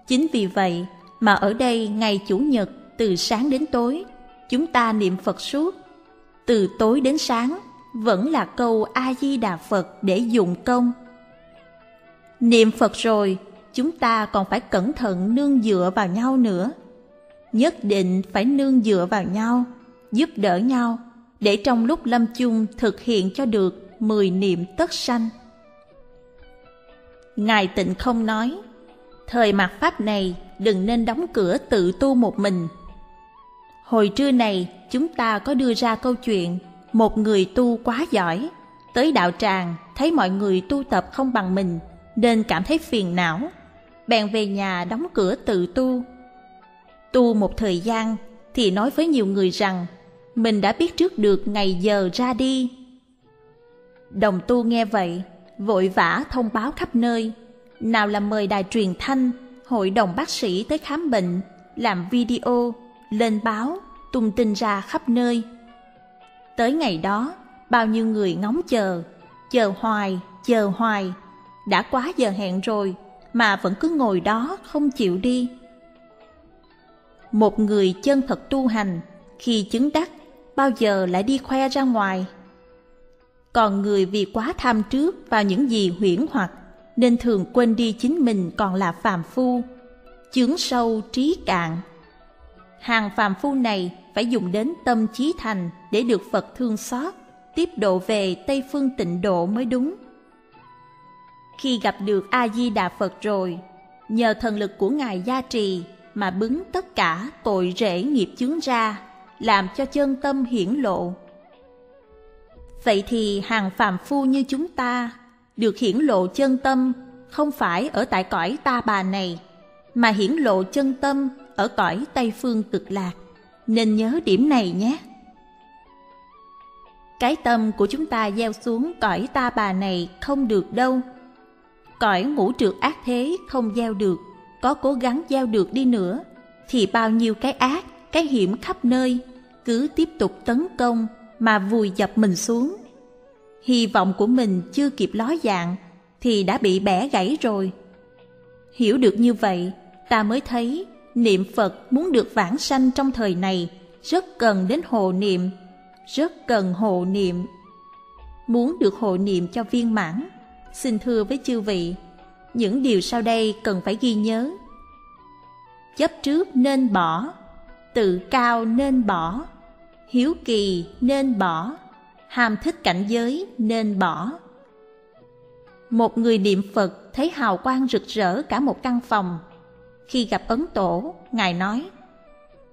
Chính vì vậy mà ở đây ngày Chủ nhật từ sáng đến tối, chúng ta niệm Phật suốt. Từ tối đến sáng vẫn là câu A-di-đà Phật để dụng công. Niệm Phật rồi, chúng ta còn phải cẩn thận nương dựa vào nhau nữa. Nhất định phải nương dựa vào nhau, giúp đỡ nhau, để trong lúc lâm chung thực hiện cho được mười niệm tất sanh. Ngài tịnh không nói, thời mạt Pháp này đừng nên đóng cửa tự tu một mình. Hồi trưa này chúng ta có đưa ra câu chuyện một người tu quá giỏi, tới đạo tràng thấy mọi người tu tập không bằng mình nên cảm thấy phiền não, bèn về nhà đóng cửa tự tu. Tu một thời gian thì nói với nhiều người rằng mình đã biết trước được ngày giờ ra đi. Đồng tu nghe vậy, vội vã thông báo khắp nơi, nào là mời đài truyền thanh, hội đồng bác sĩ tới khám bệnh, làm video, lên báo, tung tin ra khắp nơi. Tới ngày đó, bao nhiêu người ngóng chờ, chờ hoài, chờ hoài, đã quá giờ hẹn rồi mà vẫn cứ ngồi đó không chịu đi. Một người chân thật tu hành, khi chứng đắc, bao giờ lại đi khoe ra ngoài. Còn người vì quá tham trước vào những gì huyễn hoặc, nên thường quên đi chính mình còn là phàm phu, chướng sâu trí cạn. Hàng phàm phu này phải dùng đến tâm trí thành để được Phật thương xót, tiếp độ về Tây Phương tịnh độ mới đúng. Khi gặp được A-di-đà Phật rồi, nhờ thần lực của Ngài gia trì mà bứng tất cả tội rễ nghiệp chướng ra, làm cho chân tâm hiển lộ. Vậy thì hàng phàm phu như chúng ta được hiển lộ chân tâm không phải ở tại cõi ta bà này, mà hiển lộ chân tâm ở cõi Tây Phương cực lạc. Nên nhớ điểm này nhé. Cái tâm của chúng ta gieo xuống cõi ta bà này không được đâu. Cõi ngũ trượt ác thế không gieo được, có cố gắng gieo được đi nữa, thì bao nhiêu cái ác, cái hiểm khắp nơi, cứ tiếp tục tấn công mà vùi dập mình xuống. Hy vọng của mình chưa kịp ló dạng, thì đã bị bẻ gãy rồi. Hiểu được như vậy, ta mới thấy niệm Phật muốn được vãng sanh trong thời này rất cần đến hộ niệm, rất cần hộ niệm. Muốn được hộ niệm cho viên mãn, xin thưa với chư vị, những điều sau đây cần phải ghi nhớ. Chấp trước nên bỏ, tự cao nên bỏ, hiếu kỳ nên bỏ, ham thích cảnh giới nên bỏ. Một người niệm Phật thấy hào quang rực rỡ cả một căn phòng. Khi gặp Ấn Tổ, Ngài nói,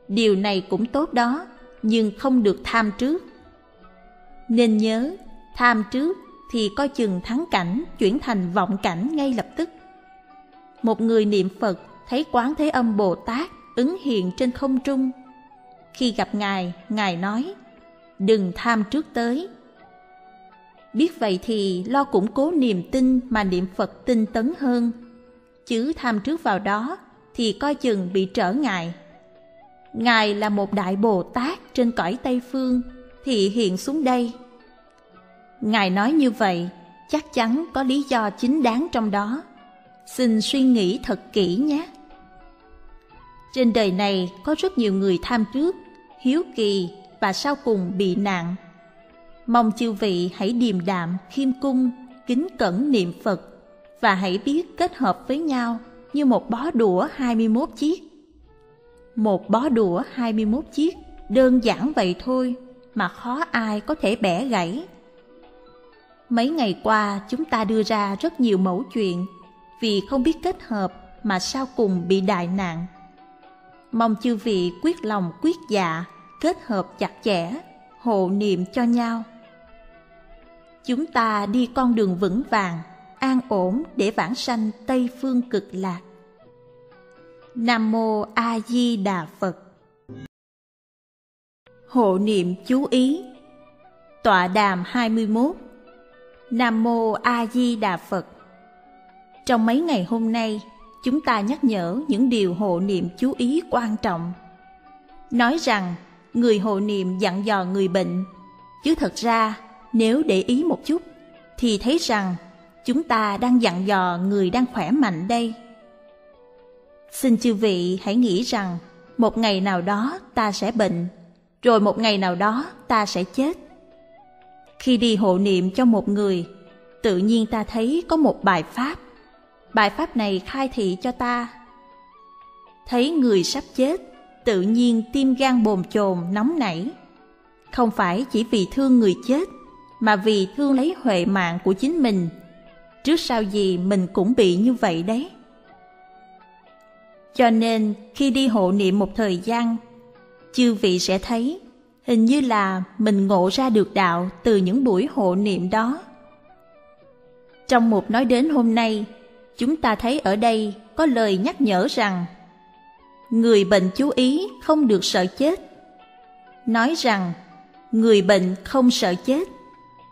Điều này cũng tốt đó, nhưng không được tham trước. Nên nhớ, tham trước thì coi chừng thắng cảnh chuyển thành vọng cảnh ngay lập tức. Một người niệm Phật thấy Quán Thế Âm Bồ Tát ứng hiện trên không trung. Khi gặp Ngài, Ngài nói, đừng tham trước tới. Biết vậy thì lo củng cố niềm tin mà niệm Phật tinh tấn hơn. Chứ tham trước vào đó thì coi chừng bị trở ngại. Ngài là một đại Bồ Tát trên cõi Tây Phương thì hiện xuống đây Ngài nói như vậy, chắc chắn có lý do chính đáng trong đó. xin suy nghĩ thật kỹ nhé. Trên đời này có rất nhiều người tham trước, hiếu kỳ và sau cùng bị nạn. Mong chư vị hãy điềm đạm, khiêm cung, kính cẩn niệm Phật và hãy biết kết hợp với nhau như một bó đũa 21 chiếc. Một bó đũa 21 chiếc đơn giản vậy thôi mà khó ai có thể bẻ gãy. Mấy ngày qua chúng ta đưa ra rất nhiều mẫu chuyện vì không biết kết hợp mà sau cùng bị đại nạn. Mong chư vị quyết lòng quyết dạ, kết hợp chặt chẽ, hộ niệm cho nhau. Chúng ta đi con đường vững vàng, an ổn để vãng sanh Tây Phương cực lạc. Nam Mô A Di Đà Phật Hộ niệm chú ý Tọa đàm 21 Nam Mô A Di Đà Phật Trong mấy ngày hôm nay, chúng ta nhắc nhở những điều hộ niệm chú ý quan trọng. Nói rằng, người hộ niệm dặn dò người bệnh, chứ thật ra nếu để ý một chút, thì thấy rằng chúng ta đang dặn dò người đang khỏe mạnh đây. Xin chư vị hãy nghĩ rằng một ngày nào đó ta sẽ bệnh, rồi một ngày nào đó ta sẽ chết. Khi đi hộ niệm cho một người, tự nhiên ta thấy có một bài pháp. Bài pháp này khai thị cho ta. Thấy người sắp chết, tự nhiên tim gan bồn chồn nóng nảy. Không phải chỉ vì thương người chết, mà vì thương lấy huệ mạng của chính mình. Trước sau gì mình cũng bị như vậy đấy. Cho nên khi đi hộ niệm một thời gian, chư vị sẽ thấy hình như là mình ngộ ra được đạo từ những buổi hộ niệm đó. Trong một nói đến hôm nay, chúng ta thấy ở đây có lời nhắc nhở rằng người bệnh chú ý không được sợ chết. Nói rằng người bệnh không sợ chết,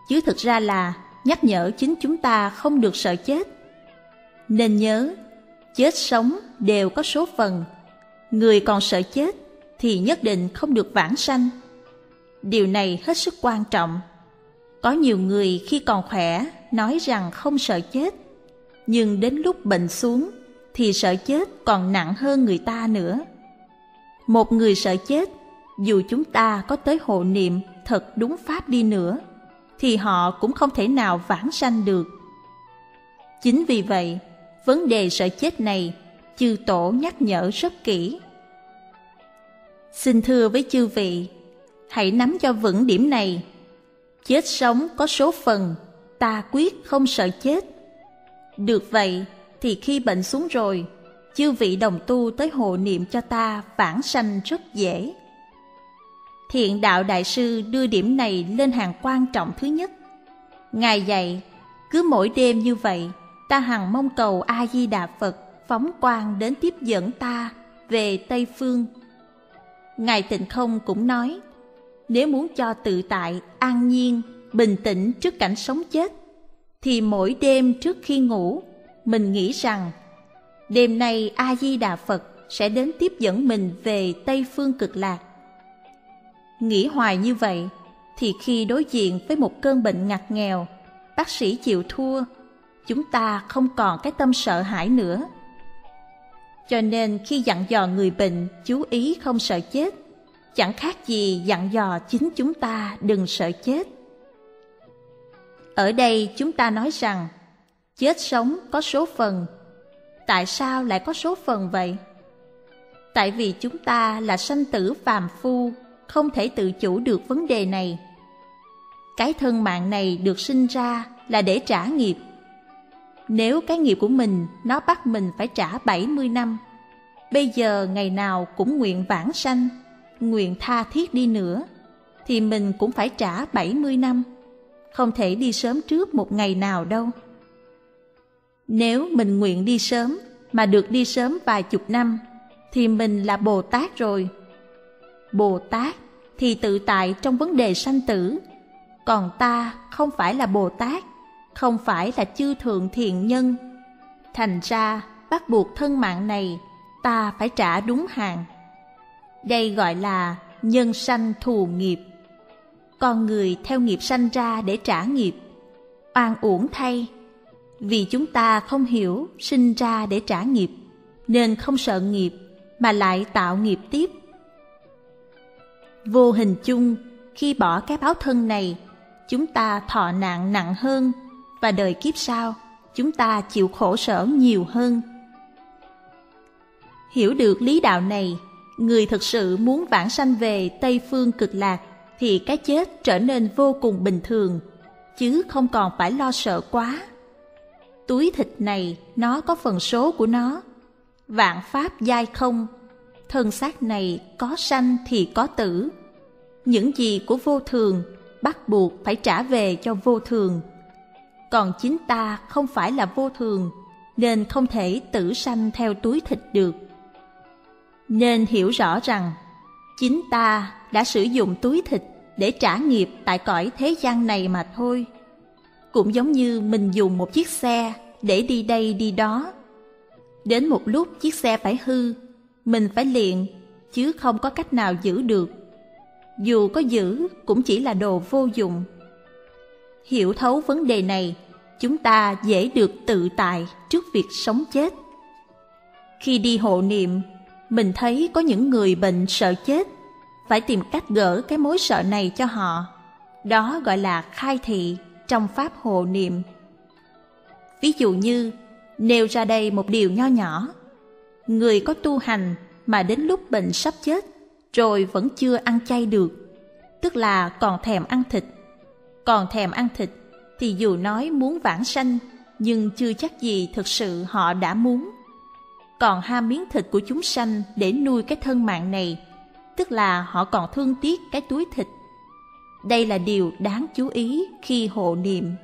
chứ thực ra là nhắc nhở chính chúng ta không được sợ chết. Nên nhớ, chết sống đều có số phần. Người còn sợ chết thì nhất định không được vãng sanh. Điều này hết sức quan trọng. Có nhiều người khi còn khỏe nói rằng không sợ chết, nhưng đến lúc bệnh xuống thì sợ chết còn nặng hơn người ta nữa. Một người sợ chết, dù chúng ta có tới hộ niệm thật đúng pháp đi nữa, thì họ cũng không thể nào vãng sanh được. Chính vì vậy, vấn đề sợ chết này chư tổ nhắc nhở rất kỹ. Xin thưa với chư vị, hãy nắm cho vững điểm này. Chết sống có số phần, ta quyết không sợ chết. Được vậy, thì khi bệnh xuống rồi, chư vị đồng tu tới hộ niệm cho ta vãng sanh rất dễ. Thiện đạo đại sư đưa điểm này lên hàng quan trọng thứ nhất. Ngài dạy, cứ mỗi đêm như vậy, ta hằng mong cầu A-di-đà Phật phóng quang đến tiếp dẫn ta về Tây Phương. Ngài Tịnh Không cũng nói, nếu muốn cho tự tại, an nhiên, bình tĩnh trước cảnh sống chết, thì mỗi đêm trước khi ngủ, mình nghĩ rằng đêm nay A-di-đà Phật sẽ đến tiếp dẫn mình về Tây Phương cực lạc. Nghĩ hoài như vậy, thì khi đối diện với một cơn bệnh ngặt nghèo, bác sĩ chịu thua, chúng ta không còn cái tâm sợ hãi nữa. Cho nên khi dặn dò người bệnh chú ý không sợ chết, chẳng khác gì dặn dò chính chúng ta đừng sợ chết. Ở đây chúng ta nói rằng chết sống có số phần. Tại sao lại có số phần vậy? Tại vì chúng ta là sanh tử phàm phu, không thể tự chủ được vấn đề này. Cái thân mạng này được sinh ra là để trả nghiệp. Nếu cái nghiệp của mình nó bắt mình phải trả 70 năm, bây giờ ngày nào cũng nguyện vãng sanh, nguyện tha thiết đi nữa, thì mình cũng phải trả 70 năm, không thể đi sớm trước một ngày nào đâu. Nếu mình nguyện đi sớm mà được đi sớm vài chục năm, thì mình là Bồ Tát rồi. Bồ Tát thì tự tại trong vấn đề sanh tử, còn ta không phải là Bồ Tát, không phải là chư thượng thiện nhân. Thành ra bắt buộc thân mạng này ta phải trả đúng hàng. Đây gọi là nhân sanh thù nghiệp. Con người theo nghiệp sanh ra để trả nghiệp. Oan uổng thay. Vì chúng ta không hiểu sinh ra để trả nghiệp, nên không sợ nghiệp mà lại tạo nghiệp tiếp. Vô hình chung, khi bỏ cái báo thân này, chúng ta thọ nạn nặng hơn và đời kiếp sau, chúng ta chịu khổ sở nhiều hơn. Hiểu được lý đạo này, người thực sự muốn vãng sanh về Tây Phương cực lạc thì cái chết trở nên vô cùng bình thường, chứ không còn phải lo sợ quá. Túi thịt này nó có phần số của nó, vạn pháp giai không, thân xác này có sanh thì có tử. Những gì của vô thường bắt buộc phải trả về cho vô thường. Còn chính ta không phải là vô thường, nên không thể tử sanh theo túi thịt được. Nên hiểu rõ rằng, chính ta đã sử dụng túi thịt để trả nghiệp tại cõi thế gian này mà thôi. Cũng giống như mình dùng một chiếc xe để đi đây đi đó. Đến một lúc chiếc xe phải hư, mình phải liền, chứ không có cách nào giữ được. Dù có giữ cũng chỉ là đồ vô dụng. Hiểu thấu vấn đề này, chúng ta dễ được tự tại trước việc sống chết. Khi đi hộ niệm, mình thấy có những người bệnh sợ chết phải tìm cách gỡ cái mối sợ này cho họ. Đó gọi là khai thị trong pháp hộ niệm. Ví dụ như, nêu ra đây một điều nho nhỏ. Người có tu hành mà đến lúc bệnh sắp chết, rồi vẫn chưa ăn chay được, tức là còn thèm ăn thịt. Còn thèm ăn thịt thì dù nói muốn vãng sanh, nhưng chưa chắc gì thực sự họ đã muốn. Còn ham miếng thịt của chúng sanh để nuôi cái thân mạng này tức là họ còn thương tiếc cái túi thịt. Đây là điều đáng chú ý khi hộ niệm.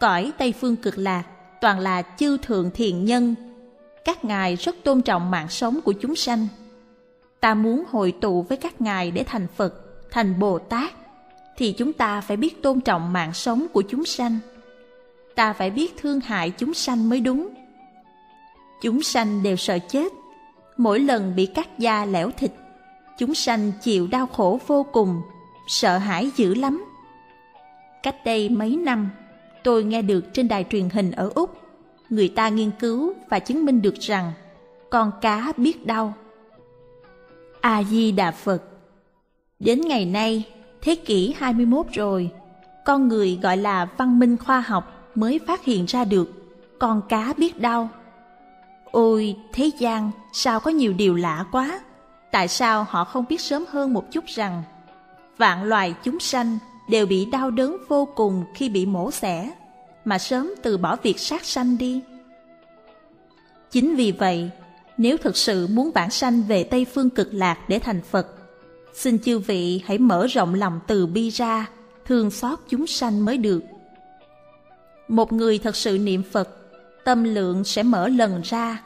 Cõi Tây Phương cực lạc toàn là chư thượng thiện nhân. Các ngài rất tôn trọng mạng sống của chúng sanh. Ta muốn hội tụ với các ngài để thành Phật, thành Bồ Tát, thì chúng ta phải biết tôn trọng mạng sống của chúng sanh. Ta phải biết thương hại chúng sanh mới đúng. Chúng sanh đều sợ chết, mỗi lần bị cắt da lẻo thịt, chúng sanh chịu đau khổ vô cùng, sợ hãi dữ lắm. Cách đây mấy năm, tôi nghe được trên đài truyền hình ở Úc, người ta nghiên cứu và chứng minh được rằng con cá biết đau. A-di-đà Phật Đến ngày nay, thế kỷ 21 rồi, con người gọi là văn minh khoa học mới phát hiện ra được con cá biết đau. Ôi, thế gian, sao có nhiều điều lạ quá? Tại sao họ không biết sớm hơn một chút rằng vạn loài chúng sanh đều bị đau đớn vô cùng khi bị mổ xẻ, mà sớm từ bỏ việc sát sanh đi? Chính vì vậy, nếu thực sự muốn bản sanh về Tây Phương cực lạc để thành Phật, xin chư vị hãy mở rộng lòng từ bi ra, thương xót chúng sanh mới được. Một người thật sự niệm Phật, tâm lượng sẽ mở lần ra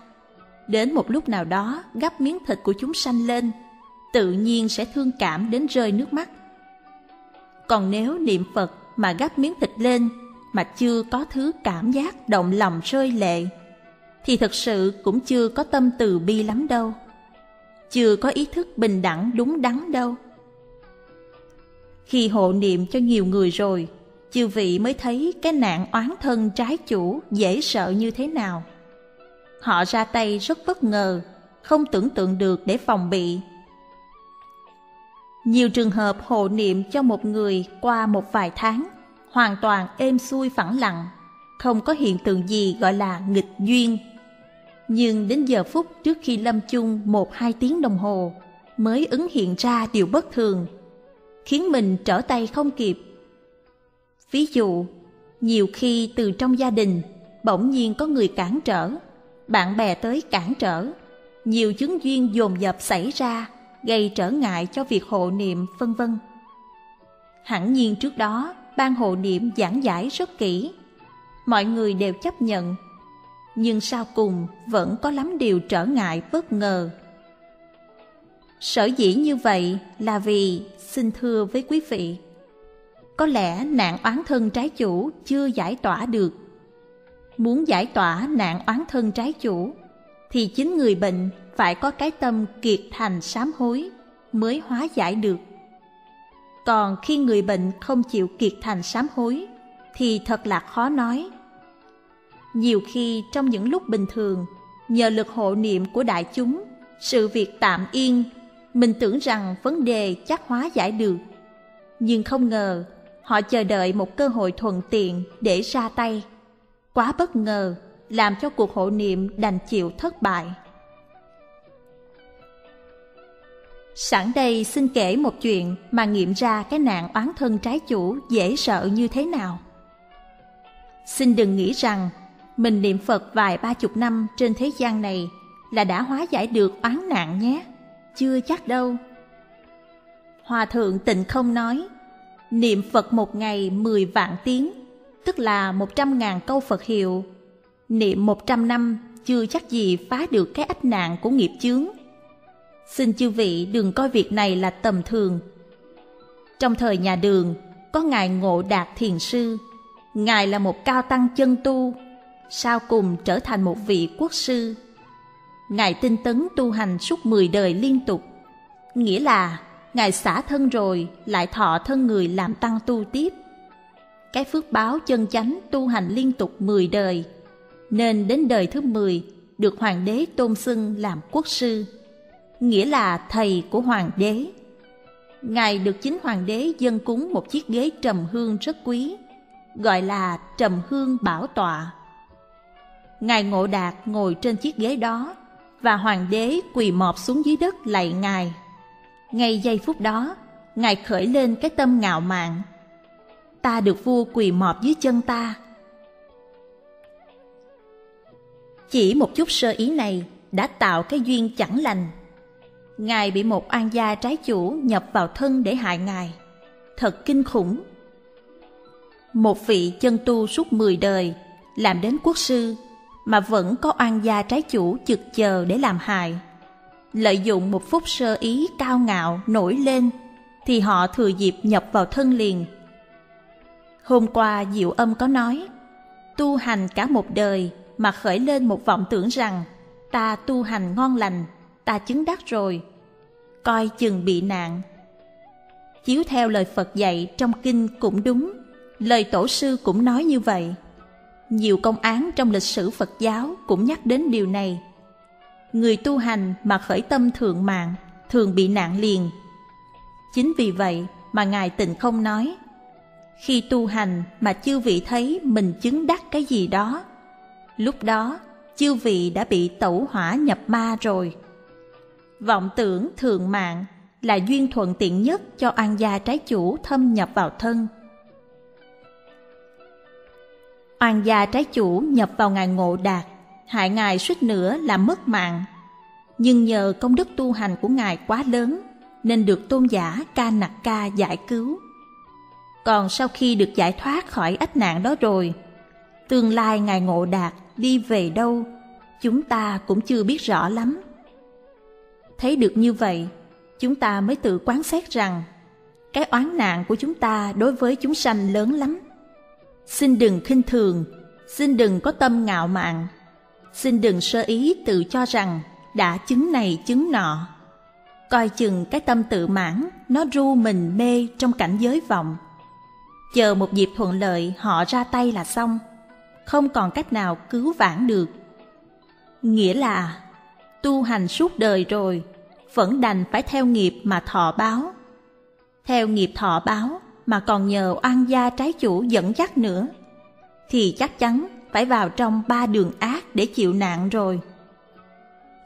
Đến một lúc nào đó gắp miếng thịt của chúng sanh lên, tự nhiên sẽ thương cảm đến rơi nước mắt. Còn nếu niệm Phật mà gắp miếng thịt lên mà chưa có thứ cảm giác động lòng rơi lệ, thì thật sự cũng chưa có tâm từ bi lắm đâu. Chưa có ý thức bình đẳng đúng đắn đâu. Khi hộ niệm cho nhiều người rồi, chư vị mới thấy cái nạn oán thân trái chủ dễ sợ như thế nào. Họ ra tay rất bất ngờ, không tưởng tượng được để phòng bị. Nhiều trường hợp hộ niệm cho một người qua một vài tháng, hoàn toàn êm xuôi phẳng lặng, không có hiện tượng gì gọi là nghịch duyên. Nhưng đến giờ phút trước khi lâm chung một hai tiếng đồng hồ, mới ứng hiện ra điều bất thường, khiến mình trở tay không kịp. Ví dụ, nhiều khi từ trong gia đình, bỗng nhiên có người cản trở, bạn bè tới cản trở, nhiều chứng duyên dồn dập xảy ra, gây trở ngại cho việc hộ niệm vân vân. Hẳn nhiên trước đó, ban hộ niệm giảng giải rất kỹ, mọi người đều chấp nhận, nhưng sau cùng vẫn có lắm điều trở ngại bất ngờ. Sở dĩ như vậy là vì, xin thưa với quý vị, có lẽ nạn oán thân trái chủ chưa giải tỏa được muốn giải tỏa nạn oán thân trái chủ, thì chính người bệnh phải có cái tâm kiệt thành sám hối mới hóa giải được. Còn khi người bệnh không chịu kiệt thành sám hối, thì thật là khó nói. Nhiều khi trong những lúc bình thường, nhờ lực hộ niệm của đại chúng, sự việc tạm yên, mình tưởng rằng vấn đề chắc hóa giải được. Nhưng không ngờ, họ chờ đợi một cơ hội thuận tiện để ra tay. Quá bất ngờ, làm cho cuộc hộ niệm đành chịu thất bại. Sẵn đây xin kể một chuyện mà nghiệm ra cái nạn oán thân trái chủ dễ sợ như thế nào. Xin đừng nghĩ rằng mình niệm Phật vài ba chục năm trên thế gian này là đã hóa giải được oán nạn nhé. Chưa chắc đâu. Hòa thượng tịnh không nói, niệm Phật một ngày mười vạn tiếng, tức là một trăm ngàn câu Phật hiệu. Niệm một trăm năm chưa chắc gì phá được cái ách nạn của nghiệp chướng. Xin chư vị đừng coi việc này là tầm thường. Trong thời nhà đường, có Ngài Ngộ Đạt Thiền Sư. Ngài là một cao tăng chân tu, sau cùng trở thành một vị quốc sư. Ngài tinh tấn tu hành suốt 10 đời liên tục. Nghĩa là Ngài xả thân rồi lại thọ thân người làm tăng tu tiếp. Cái phước báo chân chánh tu hành liên tục 10 đời, nên đến đời thứ 10 được hoàng đế tôn xưng làm quốc sư nghĩa là thầy của hoàng đế. Ngài được chính hoàng đế dân cúng một chiếc ghế trầm hương rất quý, gọi là trầm hương bảo tọa. Ngài Ngộ Đạt ngồi trên chiếc ghế đó và hoàng đế quỳ mọp xuống dưới đất lạy ngài. Ngay giây phút đó, ngài khởi lên cái tâm ngạo mạn. Ta được vua quỳ mọp dưới chân ta. Chỉ một chút sơ ý này đã tạo cái duyên chẳng lành Ngài bị một an gia trái chủ nhập vào thân để hại Ngài. Thật kinh khủng. Một vị chân tu suốt 10 đời, làm đến quốc sư, mà vẫn có oan gia trái chủ chực chờ để làm hại. Lợi dụng một phút sơ ý cao ngạo nổi lên, thì họ thừa dịp nhập vào thân liền. Hôm qua Diệu Âm có nói, tu hành cả một đời mà khởi lên một vọng tưởng rằng ta tu hành ngon lành, ta chứng đắc rồi, coi chừng bị nạn. Chiếu theo lời Phật dạy trong kinh cũng đúng, lời tổ sư cũng nói như vậy. Nhiều công án trong lịch sử Phật giáo cũng nhắc đến điều này. Người tu hành mà khởi tâm thượng mạng thường bị nạn liền. Chính vì vậy mà Ngài Tịnh không nói, khi tu hành mà chư vị thấy mình chứng đắc cái gì đó, lúc đó chư vị đã bị tẩu hỏa nhập ma rồi. Vọng tưởng thường mạng là duyên thuận tiện nhất cho an gia trái chủ thâm nhập vào thân. Oan gia trái chủ nhập vào ngài ngộ đạt, hại ngài suýt nữa là mất mạng. Nhưng nhờ công đức tu hành của ngài quá lớn, nên được tôn giả Ca Nặc Ca giải cứu. Còn sau khi được giải thoát khỏi ách nạn đó rồi, tương lai ngài ngộ đạt đi về đâu, chúng ta cũng chưa biết rõ lắm. Thấy được như vậy, chúng ta mới tự quán xét rằng cái oán nạn của chúng ta đối với chúng sanh lớn lắm. Xin đừng khinh thường, xin đừng có tâm ngạo mạn, xin đừng sơ ý tự cho rằng đã chứng này chứng nọ. Coi chừng cái tâm tự mãn, nó ru mình mê trong cảnh giới vọng. Chờ một dịp thuận lợi họ ra tay là xong, không còn cách nào cứu vãn được. Nghĩa là tu hành suốt đời rồi, vẫn đành phải theo nghiệp mà thọ báo. Theo nghiệp thọ báo mà còn nhờ oan gia trái chủ dẫn dắt nữa, thì chắc chắn phải vào trong ba đường ác để chịu nạn rồi.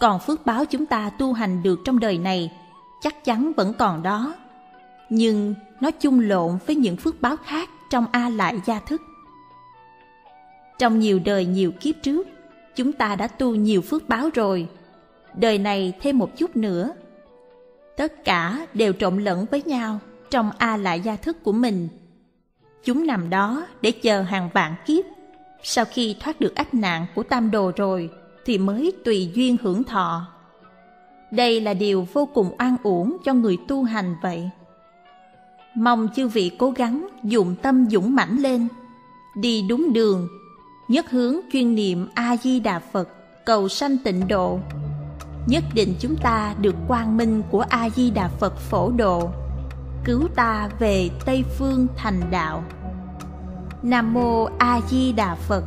Còn phước báo chúng ta tu hành được trong đời này chắc chắn vẫn còn đó, nhưng nó chung lộn với những phước báo khác trong A Lại Gia Thức. Trong nhiều đời nhiều kiếp trước, chúng ta đã tu nhiều phước báo rồi, đời này thêm một chút nữa. Tất cả đều trộn lẫn với nhau trong A lại gia thức của mình. Chúng nằm đó để chờ hàng vạn kiếp. Sau khi thoát được ách nạn của tam đồ rồi thì mới tùy duyên hưởng thọ. Đây là điều vô cùng an uổng cho người tu hành vậy. Mong chư vị cố gắng dụng tâm dũng mãnh lên, đi đúng đường, nhất hướng chuyên niệm A-di-đà Phật, cầu sanh tịnh độ nhất định chúng ta được quang minh của a di đà phật phổ độ cứu ta về tây phương thành đạo Nam Mô A Di Đà Phật.